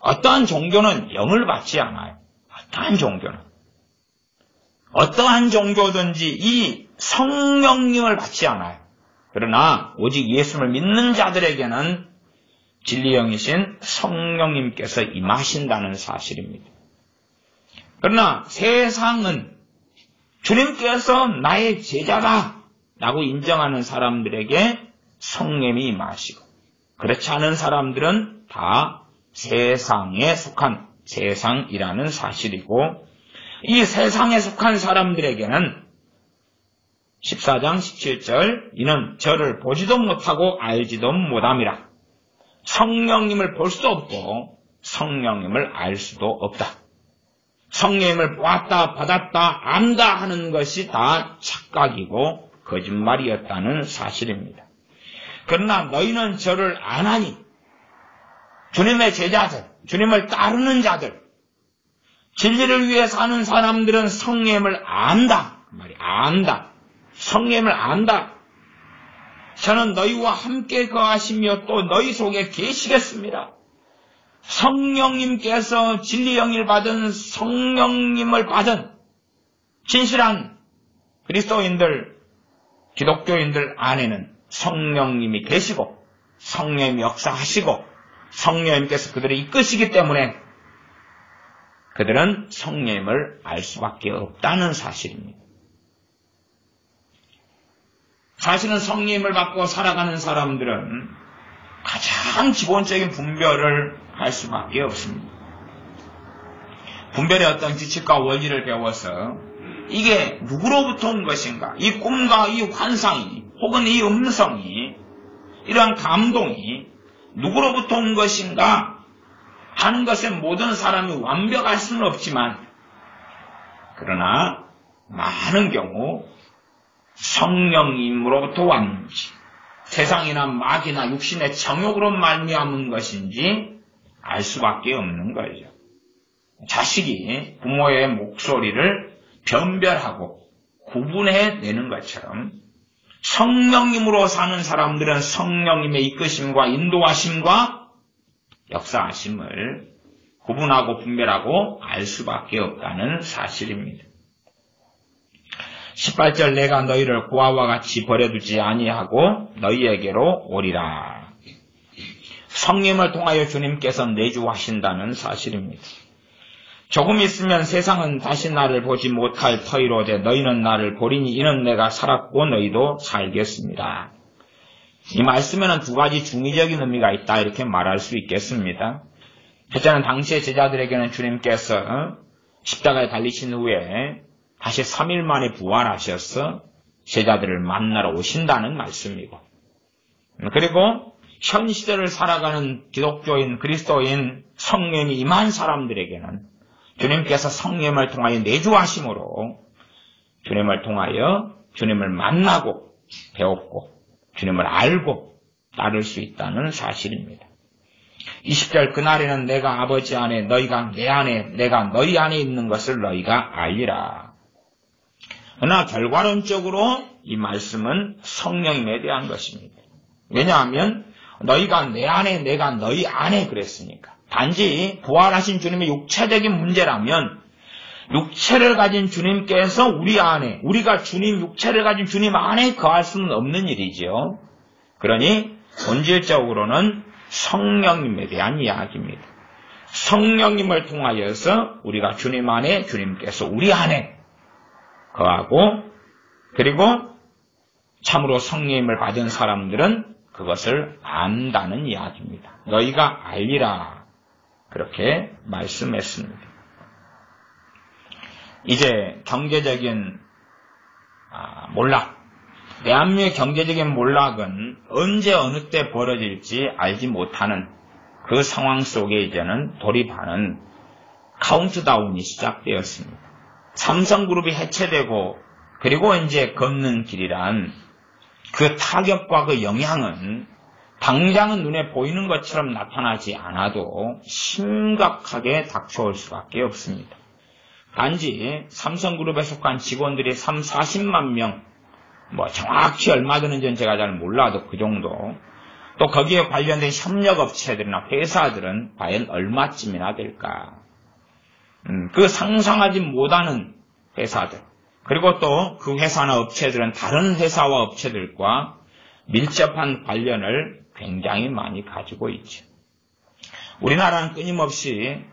어떠한 종교는 영을 받지 않아요. 어떠한 종교는. 어떠한 종교든지 이 성령님을 받지 않아요. 그러나 오직 예수님을 믿는 자들에게는 진리영이신 성령님께서 임하신다는 사실입니다. 그러나 세상은 주님께서 나의 제자다 라고 인정하는 사람들에게 성령이 임하시고 그렇지 않은 사람들은 다 세상에 속한 세상이라는 사실이고 이 세상에 속한 사람들에게는 14장 17절 이는 저를 보지도 못하고 알지도 못함이라 성령님을 볼 수도 없고 성령님을 알 수도 없다. 성령님을 보았다, 받았다, 안다 하는 것이 다 착각이고 거짓말이었다는 사실입니다. 그러나 너희는 저를 안 하니 주님의 제자들, 주님을 따르는 자들, 진리를 위해 사는 사람들은 성령님을 안다. 그 말이 안다. 성령님을 안다. 저는 너희와 함께 거하시며 또 너희 속에 계시겠습니다. 성령님께서 진리 영일 받은 성령님을 받은 진실한 그리스도인들, 기독교인들 안에는 성령님이 계시고 성령님이 역사하시고 성령님께서 그들을 이끄시기 때문에 그들은 성령님을 알 수밖에 없다는 사실입니다. 사실은 성령님을 받고 살아가는 사람들은 가장 기본적인 분별을 할 수밖에 없습니다. 분별의 어떤 규칙과 원리를 배워서 이게 누구로부터 온 것인가? 이 꿈과 이 환상이 혹은 이 음성이 이러한 감동이 누구로부터 온 것인가 하는 것에 모든 사람이 완벽할 수는 없지만 그러나 많은 경우 성령님으로부터 왔는지 세상이나 마귀나 육신의 정욕으로 말미암은 것인지 알 수밖에 없는 거죠. 자식이 부모의 목소리를 변별하고 구분해 내는 것처럼 성령님으로 사는 사람들은 성령님의 이끄심과 인도하심과 역사하심을 구분하고 분별하고 알 수밖에 없다는 사실입니다. 18절 내가 너희를 고아와 같이 버려두지 아니하고 너희에게로 오리라. 성령을 통하여 주님께서 내주하신다는 사실입니다. 조금 있으면 세상은 다시 나를 보지 못할 터이로 돼 너희는 나를 보리니 이는 내가 살았고 너희도 살겠습니다. 이 말씀에는 두 가지 중의적인 의미가 있다 이렇게 말할 수 있겠습니다. 첫째는 당시의 제자들에게는 주님께서 어? 십자가에 달리신 후에 다시 3일 만에 부활하셔서 제자들을 만나러 오신다는 말씀이고 그리고 현 시대를 살아가는 기독교인 그리스도인 성령이 임한 사람들에게는 주님께서 성령을 통하여 내주하심으로 주님을 통하여 주님을 만나고 배웠고 주님을 알고 따를 수 있다는 사실입니다. 20절 그날에는 내가 아버지 안에 너희가 내 안에 내가 너희 안에 있는 것을 너희가 알리라. 그러나 결과론적으로 이 말씀은 성령님에 대한 것입니다. 왜냐하면 너희가 내 안에 내가 너희 안에 그랬으니까. 단지 부활하신 주님의 육체적인 문제라면 육체를 가진 주님께서 우리 안에, 우리가 주님 육체를 가진 주님 안에 거할 수는 없는 일이지요. 그러니 본질적으로는 성령님에 대한 이야기입니다. 성령님을 통하여서 우리가 주님 안에, 주님께서 우리 안에 거하고, 그리고 참으로 성령님을 받은 사람들은 그것을 안다는 이야기입니다. 너희가 알리라. 그렇게 말씀했습니다. 이제 경제적인 아, 몰락, 대한민국의 경제적인 몰락은 언제 어느 때 벌어질지 알지 못하는 그 상황 속에 이제는 돌입하는 카운트다운이 시작되었습니다. 삼성그룹이 해체되고 그리고 이제 걷는 길이란 그 타격과 그 영향은 당장은 눈에 보이는 것처럼 나타나지 않아도 심각하게 닥쳐올 수밖에 없습니다. 단지 삼성그룹에 속한 직원들이 3, 40만 명, 뭐 정확히 얼마 드는지는 제가 잘 몰라도 그 정도. 또 거기에 관련된 협력업체들이나 회사들은 과연 얼마쯤이나 될까? 음, 그 상상하지 못하는 회사들. 그리고 또 그 회사나 업체들은 다른 회사와 업체들과 밀접한 관련을 굉장히 많이 가지고 있죠. 우리나라는 끊임없이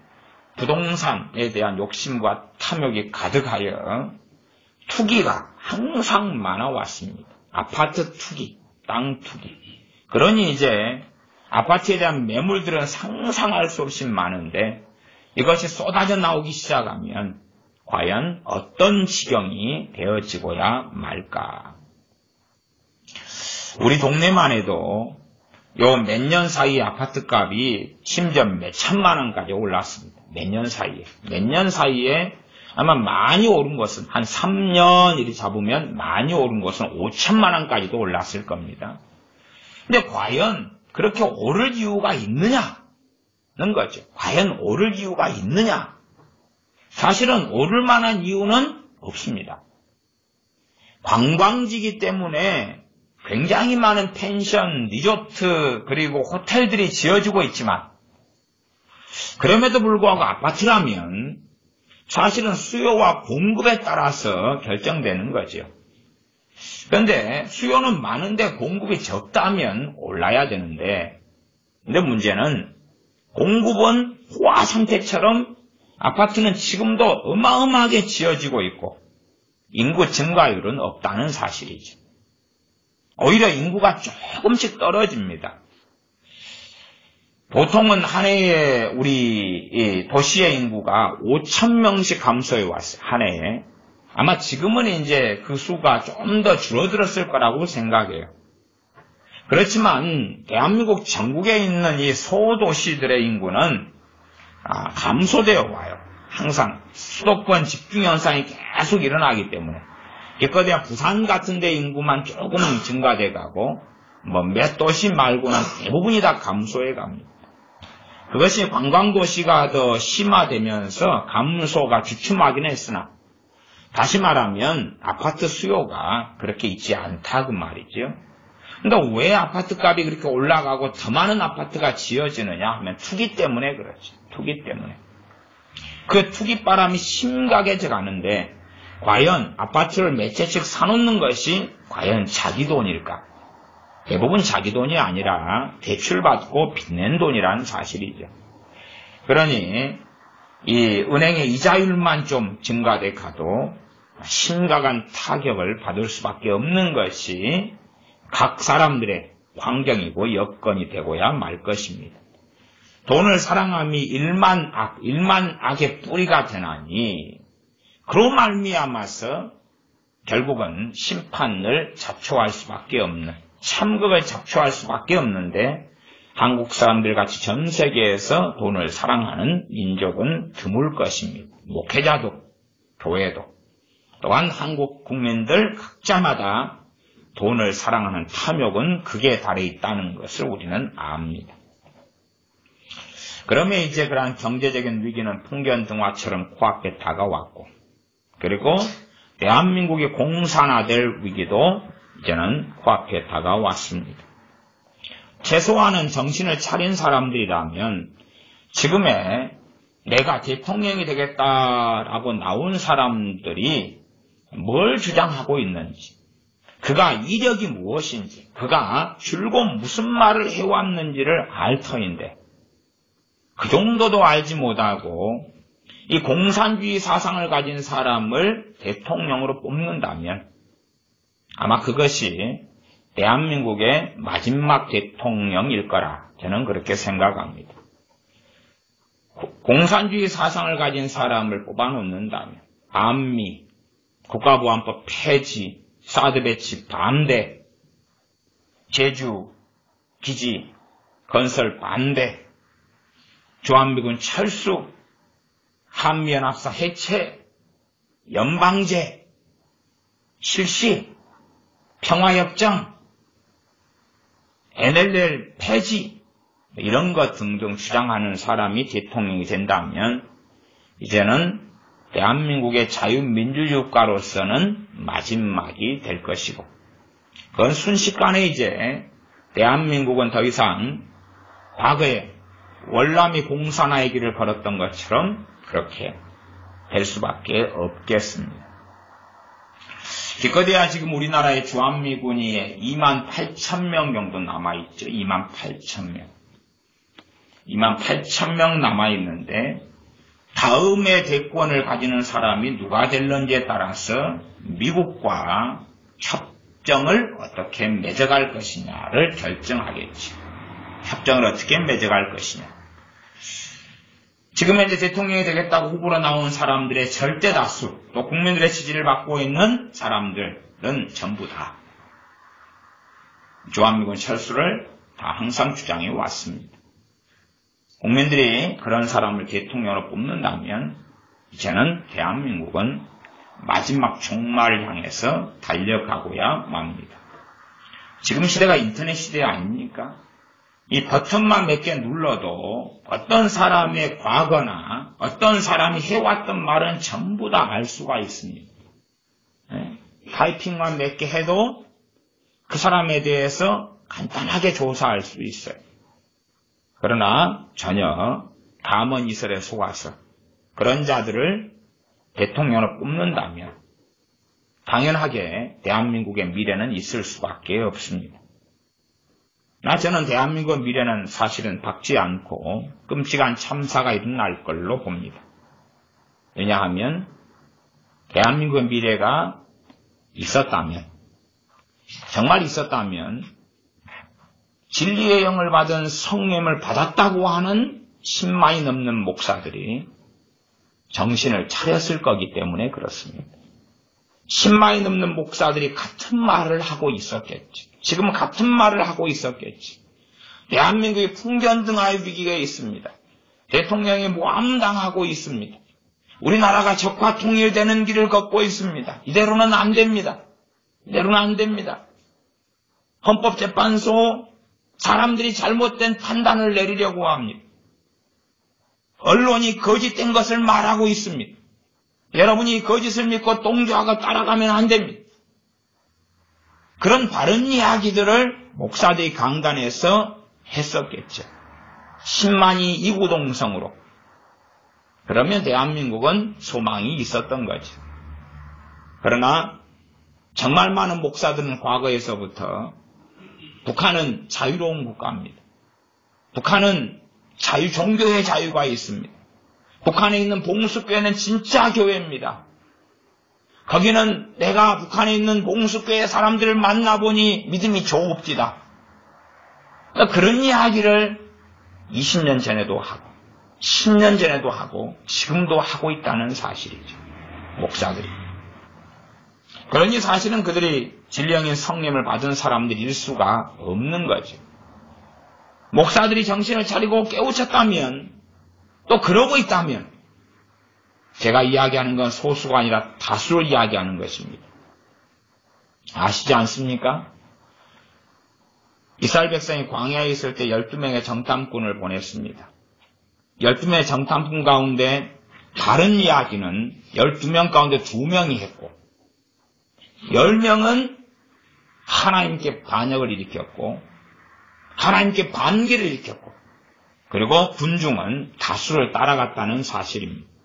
부동산에 대한 욕심과 탐욕이 가득하여 투기가 항상 많아왔습니다. 아파트 투기, 땅 투기. 그러니 이제 아파트에 대한 매물들은 상상할 수 없이 많은데 이것이 쏟아져 나오기 시작하면 과연 어떤 지경이 되어지고야 말까. 우리 동네만 해도 요 몇 년 사이에 아파트 값이 심지어 몇 천만 원까지 올랐습니다. 몇 년 사이에. 몇 년 사이에 아마 많이 오른 것은 한 3년 이렇게 잡으면 많이 오른 것은 5천만 원까지도 올랐을 겁니다. 근데 과연 그렇게 오를 이유가 있느냐는 거죠. 과연 오를 이유가 있느냐? 사실은 오를 만한 이유는 없습니다. 관광지기 때문에 굉장히 많은 펜션, 리조트, 그리고 호텔들이 지어지고 있지만, 그럼에도 불구하고 아파트라면 사실은 수요와 공급에 따라서 결정되는 거죠. 그런데 수요는 많은데 공급이 적다면 올라야 되는데, 근데 문제는 공급은 호화 상태처럼 아파트는 지금도 어마어마하게 지어지고 있고, 인구 증가율은 없다는 사실이죠. 오히려 인구가 조금씩 떨어집니다. 보통은 한 해에 우리 도시의 인구가 5천 명씩 감소해 왔어요. 한 해에. 아마 지금은 이제 그 수가 좀 더 줄어들었을 거라고 생각해요. 그렇지만 대한민국 전국에 있는 이 소도시들의 인구는 아, 감소되어 와요. 항상 수도권 집중 현상이 계속 일어나기 때문에 예컨대 부산 같은 데 인구만 조금 증가돼 가고 뭐 몇 도시 말고는 대부분이 다 감소해 갑니다. 그것이 관광도시가 더 심화되면서 감소가 주춤하긴 했으나 다시 말하면 아파트 수요가 그렇게 있지 않다 그 말이죠. 그러니까 왜 아파트 값이 그렇게 올라가고 더 많은 아파트가 지어지느냐 하면 투기 때문에 그렇죠. 투기 때문에. 그 투기 바람이 심각해져 가는데 과연 아파트를 몇 채씩 사놓는 것이 과연 자기 돈일까? 대부분 자기 돈이 아니라 대출받고 빚낸 돈이라는 사실이죠. 그러니 이 은행의 이자율만 좀 증가돼 가도 심각한 타격을 받을 수밖에 없는 것이 각 사람들의 환경이고 여건이 되고야 말 것입니다. 돈을 사랑함이 일만 악, 일만 악의 뿌리가 되나니 그로 말미암아서 결국은 심판을 자초할 수밖에 없는 참극을 자초할 수밖에 없는데 한국 사람들 같이 전 세계에서 돈을 사랑하는 민족은 드물 것입니다. 목회자도 교회도 또한 한국 국민들 각자마다 돈을 사랑하는 탐욕은 극에 달해 있다는 것을 우리는 압니다. 그러면 이제 그러한 경제적인 위기는 풍견등화처럼 코앞에 다가왔고 그리고 대한민국이 공산화될 위기도 이제는 코앞에 다가왔습니다. 최소한은 정신을 차린 사람들이라면 지금의 내가 대통령이 되겠다라고 나온 사람들이 뭘 주장하고 있는지, 그가 이력이 무엇인지, 그가 줄곧 무슨 말을 해왔는지를 알 터인데, 그 정도도 알지 못하고, 이 공산주의 사상을 가진 사람을 대통령으로 뽑는다면, 아마 그것이 대한민국의 마지막 대통령일 거라 저는 그렇게 생각합니다. 공산주의 사상을 가진 사람을 뽑아놓는다면 반미, 국가보안법 폐지, 사드 배치 반대, 제주 기지 건설 반대, 주한미군 철수, 한미연합사 해체, 연방제 실시, 평화협정, NLL 폐지 이런 것 등등 주장하는 사람이 대통령이 된다면 이제는 대한민국의 자유민주주의국가로서는 마지막이 될 것이고 그건 순식간에 이제 대한민국은 더 이상 과거에 월남이 공산화의 길을 걸었던 것처럼 그렇게 될 수밖에 없겠습니다. 기껏해야 지금 우리나라의 주한미군이 2만 8천 명 정도 남아있죠. 2만 8천 명. 2만 8천 명 남아있는데 다음의 대권을 가지는 사람이 누가 될런지에 따라서 미국과 협정을 어떻게 맺어갈 것이냐를 결정하겠지. 협정을 어떻게 맺어갈 것이냐. 지금 현재 대통령이 되겠다고 후보로 나온 사람들의 절대 다수, 또 국민들의 지지를 받고 있는 사람들은 전부 다 조한미군 철수를 다 항상 주장해 왔습니다. 국민들이 그런 사람을 대통령으로 뽑는다면 이제는 대한민국은 마지막 종말을 향해서 달려가고야 맙니다. 지금 시대가 인터넷 시대 아닙니까? 이 버튼만 몇 개 눌러도 어떤 사람의 과거나 어떤 사람이 해왔던 말은 전부 다 알 수가 있습니다. 네? 타이핑만 몇 개 해도 그 사람에 대해서 간단하게 조사할 수 있어요. 그러나 전혀 감언 이설에 속아서 그런 자들을 대통령으로 뽑는다면 당연하게 대한민국의 미래는 있을 수밖에 없습니다. 나 저는 대한민국 미래는 사실은 밝지 않고 끔찍한 참사가 일어날 걸로 봅니다. 왜냐하면 대한민국의 미래가 있었다면 정말 있었다면 진리의 영을 받은 성령을 받았다고 하는 10만이 넘는 목사들이 정신을 차렸을 거기 때문에 그렇습니다. 10만이 넘는 목사들이 같은 말을 하고 있었겠지. 지금 같은 말을 하고 있었겠지. 대한민국의 풍견등화의 위기가 있습니다. 대통령이 모함당하고 있습니다. 우리나라가 적화 통일되는 길을 걷고 있습니다. 이대로는 안 됩니다. 이대로는 안 됩니다. 헌법재판소 사람들이 잘못된 판단을 내리려고 합니다. 언론이 거짓된 것을 말하고 있습니다. 여러분이 거짓을 믿고 동조하고 따라가면 안 됩니다. 그런 바른 이야기들을 목사들이 강단에서 했었겠죠. 10만이 이구동성으로. 그러면 대한민국은 소망이 있었던 거죠. 그러나 정말 많은 목사들은 과거에서부터 북한은 자유로운 국가입니다. 북한은 자유 종교의 자유가 있습니다. 북한에 있는 봉수교회는 진짜 교회입니다. 거기는 내가 북한에 있는 봉수교회 사람들을 만나보니 믿음이 좋읍디다. 그런 이야기를 20년 전에도 하고, 10년 전에도 하고, 지금도 하고 있다는 사실이죠. 목사들이. 그러니 사실은 그들이 진령인 성령을 받은 사람들일 수가 없는 거죠. 목사들이 정신을 차리고 깨우쳤다면, 또 그러고 있다면, 제가 이야기하는 건 소수가 아니라 다수를 이야기하는 것입니다. 아시지 않습니까? 이스라엘 백성이 광야에 있을 때 12명의 정탐꾼을 보냈습니다. 12명의 정탐꾼 가운데 다른 이야기는 12명 가운데 2명이 했고 10명은 하나님께 반역을 일으켰고 하나님께 반기를 일으켰고 그리고 군중은 다수를 따라갔다는 사실입니다.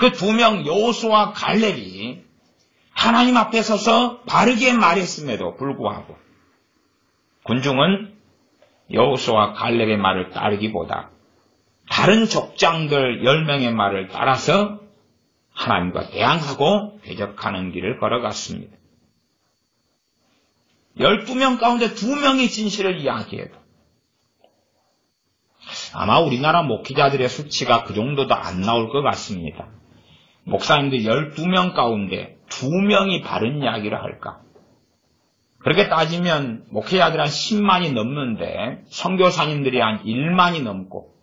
그 두 명 여호수와 갈렙이 하나님 앞에 서서 바르게 말했음에도 불구하고 군중은 여호수와 갈렙의 말을 따르기보다 다른 족장들 10명의 말을 따라서 하나님과 대항하고 대적하는 길을 걸어갔습니다. 12명 가운데 2명이 진실을 이야기해도 아마 우리나라 목회자들의 수치가 그 정도도 안 나올 것 같습니다. 목사님들 12명 가운데 2명이 바른 이야기를 할까? 그렇게 따지면 목회자들 한 10만이 넘는데 선교사님들이 한 1만이 넘고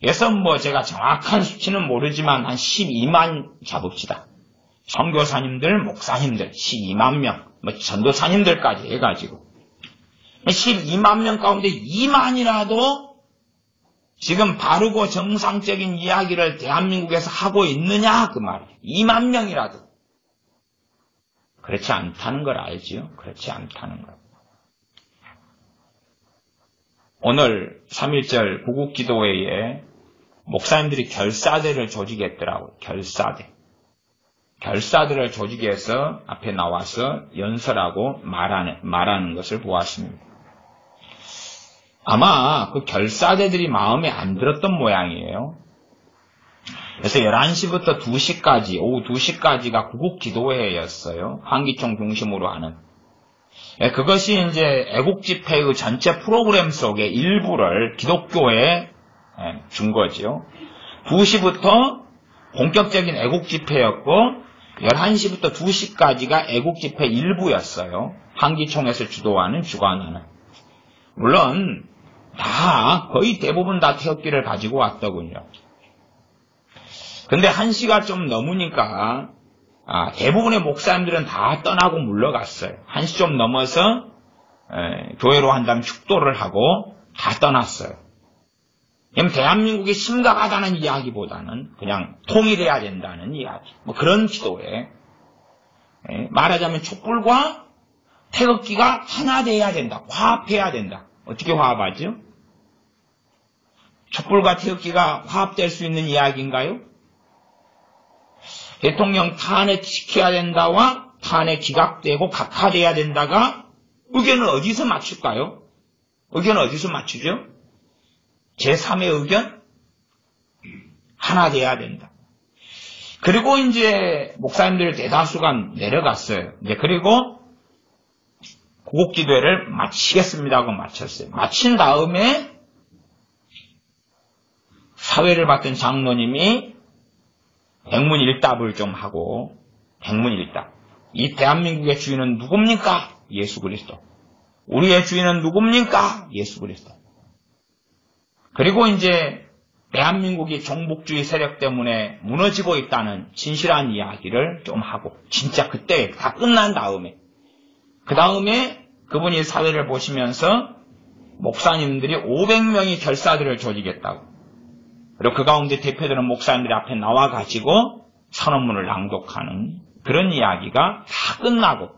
그래서 뭐 제가 정확한 수치는 모르지만 한 12만 잡읍시다. 선교사님들, 목사님들 12만 명, 뭐 전도사님들까지 해가지고 12만 명 가운데 2만이라도 지금 바르고 정상적인 이야기를 대한민국에서 하고 있느냐 그 말이에요. 2만 명이라도 그렇지 않다는 걸 알지요? 그렇지 않다는 것. 오늘 3.1절 구국기도회에 목사님들이 결사대를 조직했더라고요. 결사대. 결사대를 조직해서 앞에 나와서 연설하고 말하는, 말하는 것을 보았습니다. 아마 그 결사대들이 마음에 안 들었던 모양이에요. 그래서 11시부터 2시까지, 오후 2시까지가 구국 기도회였어요. 환기총 중심으로 하는. 예, 그것이 이제 애국 집회의 전체 프로그램 속의 일부를 기독교에 예, 준 거지요. 2시부터 본격적인 애국 집회였고 11시부터 2시까지가 애국 집회 일부였어요. 환기총에서 주도하는 주관하는. 물론 다 거의 대부분 다 태극기를 가지고 왔더군요. 근데 한 시가 좀 넘으니까 아, 대부분의 목사님들은 다 떠나고 물러갔어요. 한 시 좀 넘어서 에, 교회로 한다면 축도를 하고 다 떠났어요. 그럼 대한민국이 심각하다는 이야기보다는 그냥 통일해야 된다는 이야기. 뭐 그런 기도에 에, 말하자면 촛불과 태극기가 하나 돼야 된다. 화합해야 된다. 어떻게 화합하죠? 촛불과 태극기가 화합될 수 있는 이야기인가요? 대통령 탄핵 시켜야 된다와 탄핵 기각되고 각하돼야 된다가 의견을 어디서 맞출까요? 의견을 어디서 맞추죠? 제3의 의견? 하나 돼야 된다. 그리고 이제 목사님들 대다수가 내려갔어요. 이제 그리고 구국기도회를 마치겠습니다 하고 마쳤어요. 마친 다음에 사회를 맡은 장로님이 백문일답을 좀 하고 백문일답. 이 대한민국의 주인은 누굽니까? 예수 그리스도. 우리의 주인은 누굽니까? 예수 그리스도. 그리고 이제 대한민국이 종북주의 세력 때문에 무너지고 있다는 진실한 이야기를 좀 하고 진짜 그때 다 끝난 다음에 그 다음에 그분이 사회를 보시면서 목사님들이 500명이 결사들을 조직했다고 그리고 그 가운데 대표되는 목사님들이 앞에 나와가지고 선언문을 낭독하는 그런 이야기가 다 끝나고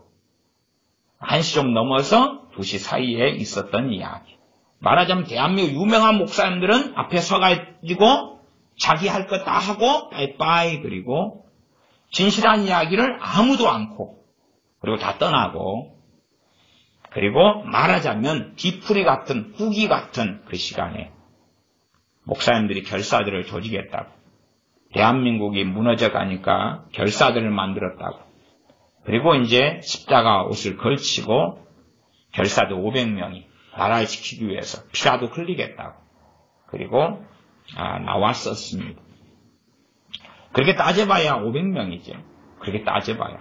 1시 좀 넘어서 2시 사이에 있었던 이야기. 말하자면 대한민국 유명한 목사님들은 앞에 서가지고 자기 할 것 다 하고 빠이빠이 그리고 진실한 이야기를 아무도 않고 그리고 다 떠나고 그리고 말하자면 뒤풀이 같은 후기 같은 그 시간에 목사님들이 결사들을 조직했다고. 대한민국이 무너져 가니까 결사들을 만들었다고. 그리고 이제 십자가 옷을 걸치고 결사들 500명이 나라를 지키기 위해서 피라도 흘리겠다고. 그리고 아, 나왔었습니다. 그렇게 따져봐야 500명이죠. 그렇게 따져봐야.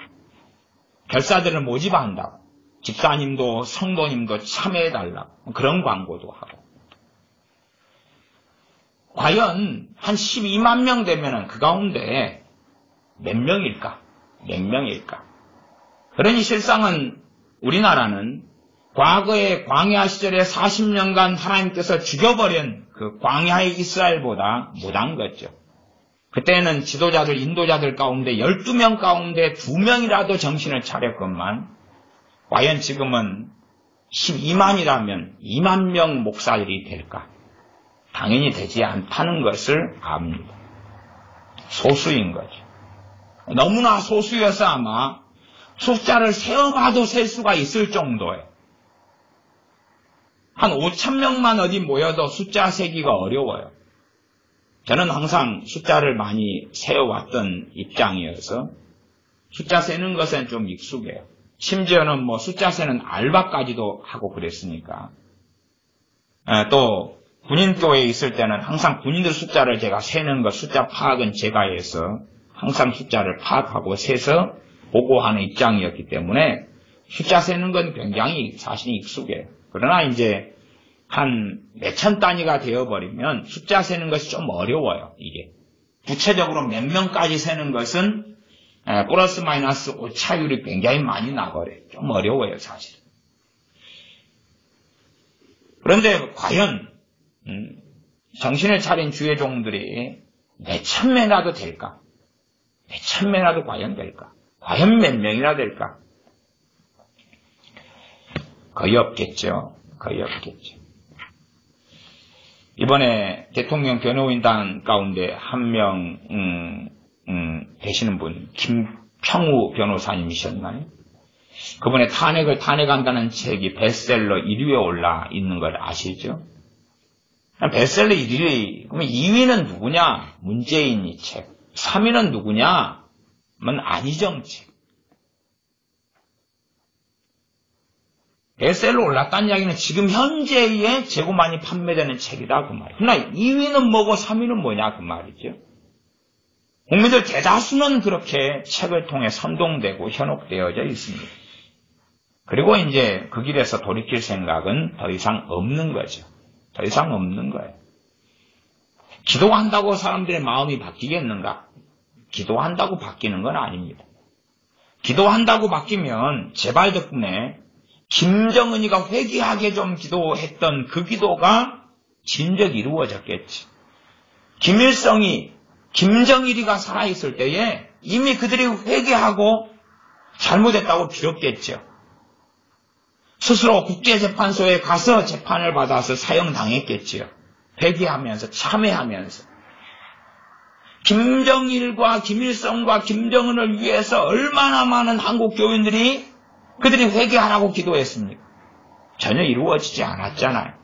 결사들을 모집한다고. 집사님도 성도님도 참여해달라고. 그런 광고도 하고. 과연 한 12만 명 되면 그 가운데 몇 명일까? 몇 명일까? 그러니 실상은 우리나라는 과거의 광야 시절에 40년간 하나님께서 죽여버린 그 광야의 이스라엘보다 못한 거죠. 그때는 지도자들, 인도자들 가운데 12명 가운데 2명이라도 정신을 차렸건만, 과연 지금은 12만이라면 2만 명 목사들이 될까? 당연히 되지 않다는 것을 압니다. 소수인 거죠. 너무나 소수여서 아마 숫자를 세어봐도 셀 수가 있을 정도에 한 5천 명만 어디 모여도 숫자 세기가 어려워요. 저는 항상 숫자를 많이 세어왔던 입장이어서 숫자 세는 것은 좀 익숙해요. 심지어는 뭐 숫자 세는 알바까지도 하고 그랬으니까. 또 군인교회에 있을 때는 항상 군인들 숫자를 제가 세는 것, 숫자 파악은 제가 해서 항상 숫자를 파악하고 세서 보고하는 입장이었기 때문에 숫자 세는 건 굉장히 사실이 익숙해요. 그러나 이제 한 몇천 단위가 되어버리면 숫자 세는 것이 좀 어려워요, 이게. 구체적으로 몇 명까지 세는 것은 플러스 마이너스 오차율이 굉장히 많이 나버려요. 좀 어려워요, 사실. 그런데 과연 음, 정신을 차린 주의 종들이 몇천 명이라도 될까? 몇천 명이라도 과연 될까? 과연 몇 명이나 될까? 거의 없겠죠. 거의 없겠죠. 이번에 대통령 변호인단 가운데 한명 음, 음, 되시는 분 김평우 변호사님이셨나요? 그분의 탄핵을 탄핵한다는 책이 베스트셀러 1위에 올라 있는 걸 아시죠? 베스트셀러 1위 그러면 2위는 누구냐? 문재인이 책. 3위는 누구냐? 면 안희정 책. 베셀로 올랐다는 이야기는 지금 현재의 재고 많이 판매되는 책이다 그 말이에요. 그러나 2위는 뭐고 3위는 뭐냐 그 말이죠. 국민들 대다수는 그렇게 책을 통해 선동되고 현혹되어져 있습니다. 그리고 이제 그 길에서 돌이킬 생각은 더 이상 없는 거죠. 더 이상 없는 거예요. 기도한다고 사람들의 마음이 바뀌겠는가? 기도한다고 바뀌는 건 아닙니다. 기도한다고 바뀌면 제발 덕분에 김정은이가 회개하게 좀 기도했던 그 기도가 진작 이루어졌겠지. 김일성이 김정일이가 살아있을 때에 이미 그들이 회개하고 잘못했다고 빌었겠죠. 스스로 국제재판소에 가서 재판을 받아서 사형당했겠지요. 회개하면서 참회하면서 김정일과 김일성과 김정은을 위해서 얼마나 많은 한국 교인들이 그들이 회개하라고 기도했습니까? 전혀 이루어지지 않았잖아요.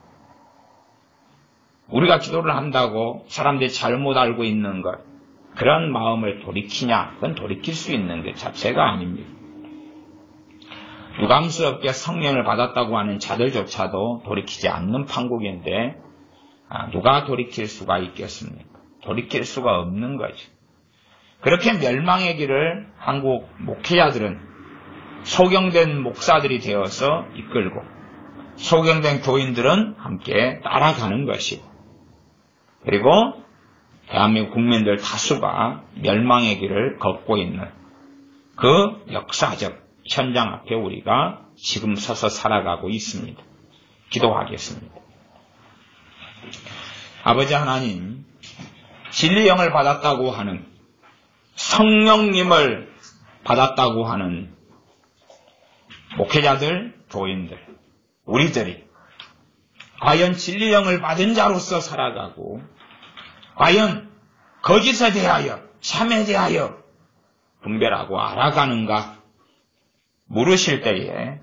우리가 기도를 한다고 사람들이 잘못 알고 있는 것, 그런 마음을 돌이키냐? 그건 돌이킬 수 있는 게 자체가 아닙니다. 유감스럽게 성령을 받았다고 하는 자들조차도 돌이키지 않는 판국인데, 아, 누가 돌이킬 수가 있겠습니까? 돌이킬 수가 없는 거죠. 그렇게 멸망의 길을 한국 목회자들은 소경된 목사들이 되어서 이끌고 소경된 교인들은 함께 따라가는 것이고 그리고 대한민국 국민들 다수가 멸망의 길을 걷고 있는 그 역사적 현장 앞에 우리가 지금 서서 살아가고 있습니다. 기도하겠습니다. 아버지 하나님, 진리 영을 받았다고 하는 성령님을 받았다고 하는 목회자들, 교인들, 우리들이 과연 진리 영을 받은 자로서 살아가고 과연 거짓에 대하여 참에 대하여 분별하고 알아가는가 물으실 때에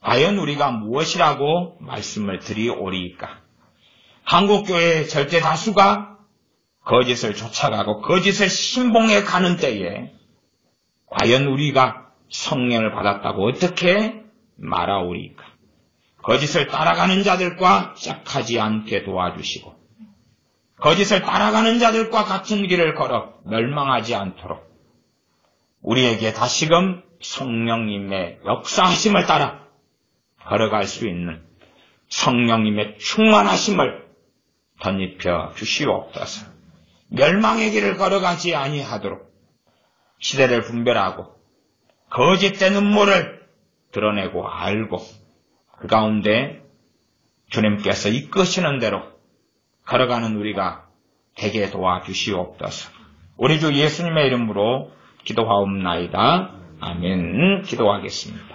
과연 우리가 무엇이라고 말씀을 드리오리이까? 한국교회의 절대 다수가 거짓을 쫓아가고 거짓을 신봉해 가는 때에 과연 우리가 성령을 받았다고 어떻게 말하오리까? 거짓을 따라가는 자들과 짝하지 않게 도와주시고 거짓을 따라가는 자들과 같은 길을 걸어 멸망하지 않도록 우리에게 다시금 성령님의 역사하심을 따라 걸어갈 수 있는 성령님의 충만하심을 덧입혀 주시옵소서. 멸망의 길을 걸어가지 아니하도록 시대를 분별하고 거짓된 음모를 드러내고 알고 그 가운데 주님께서 이끄시는 대로 걸어가는 우리가 되게 도와주시옵소서. 우리 주 예수님의 이름으로 기도하옵나이다. 아멘. 기도하겠습니다.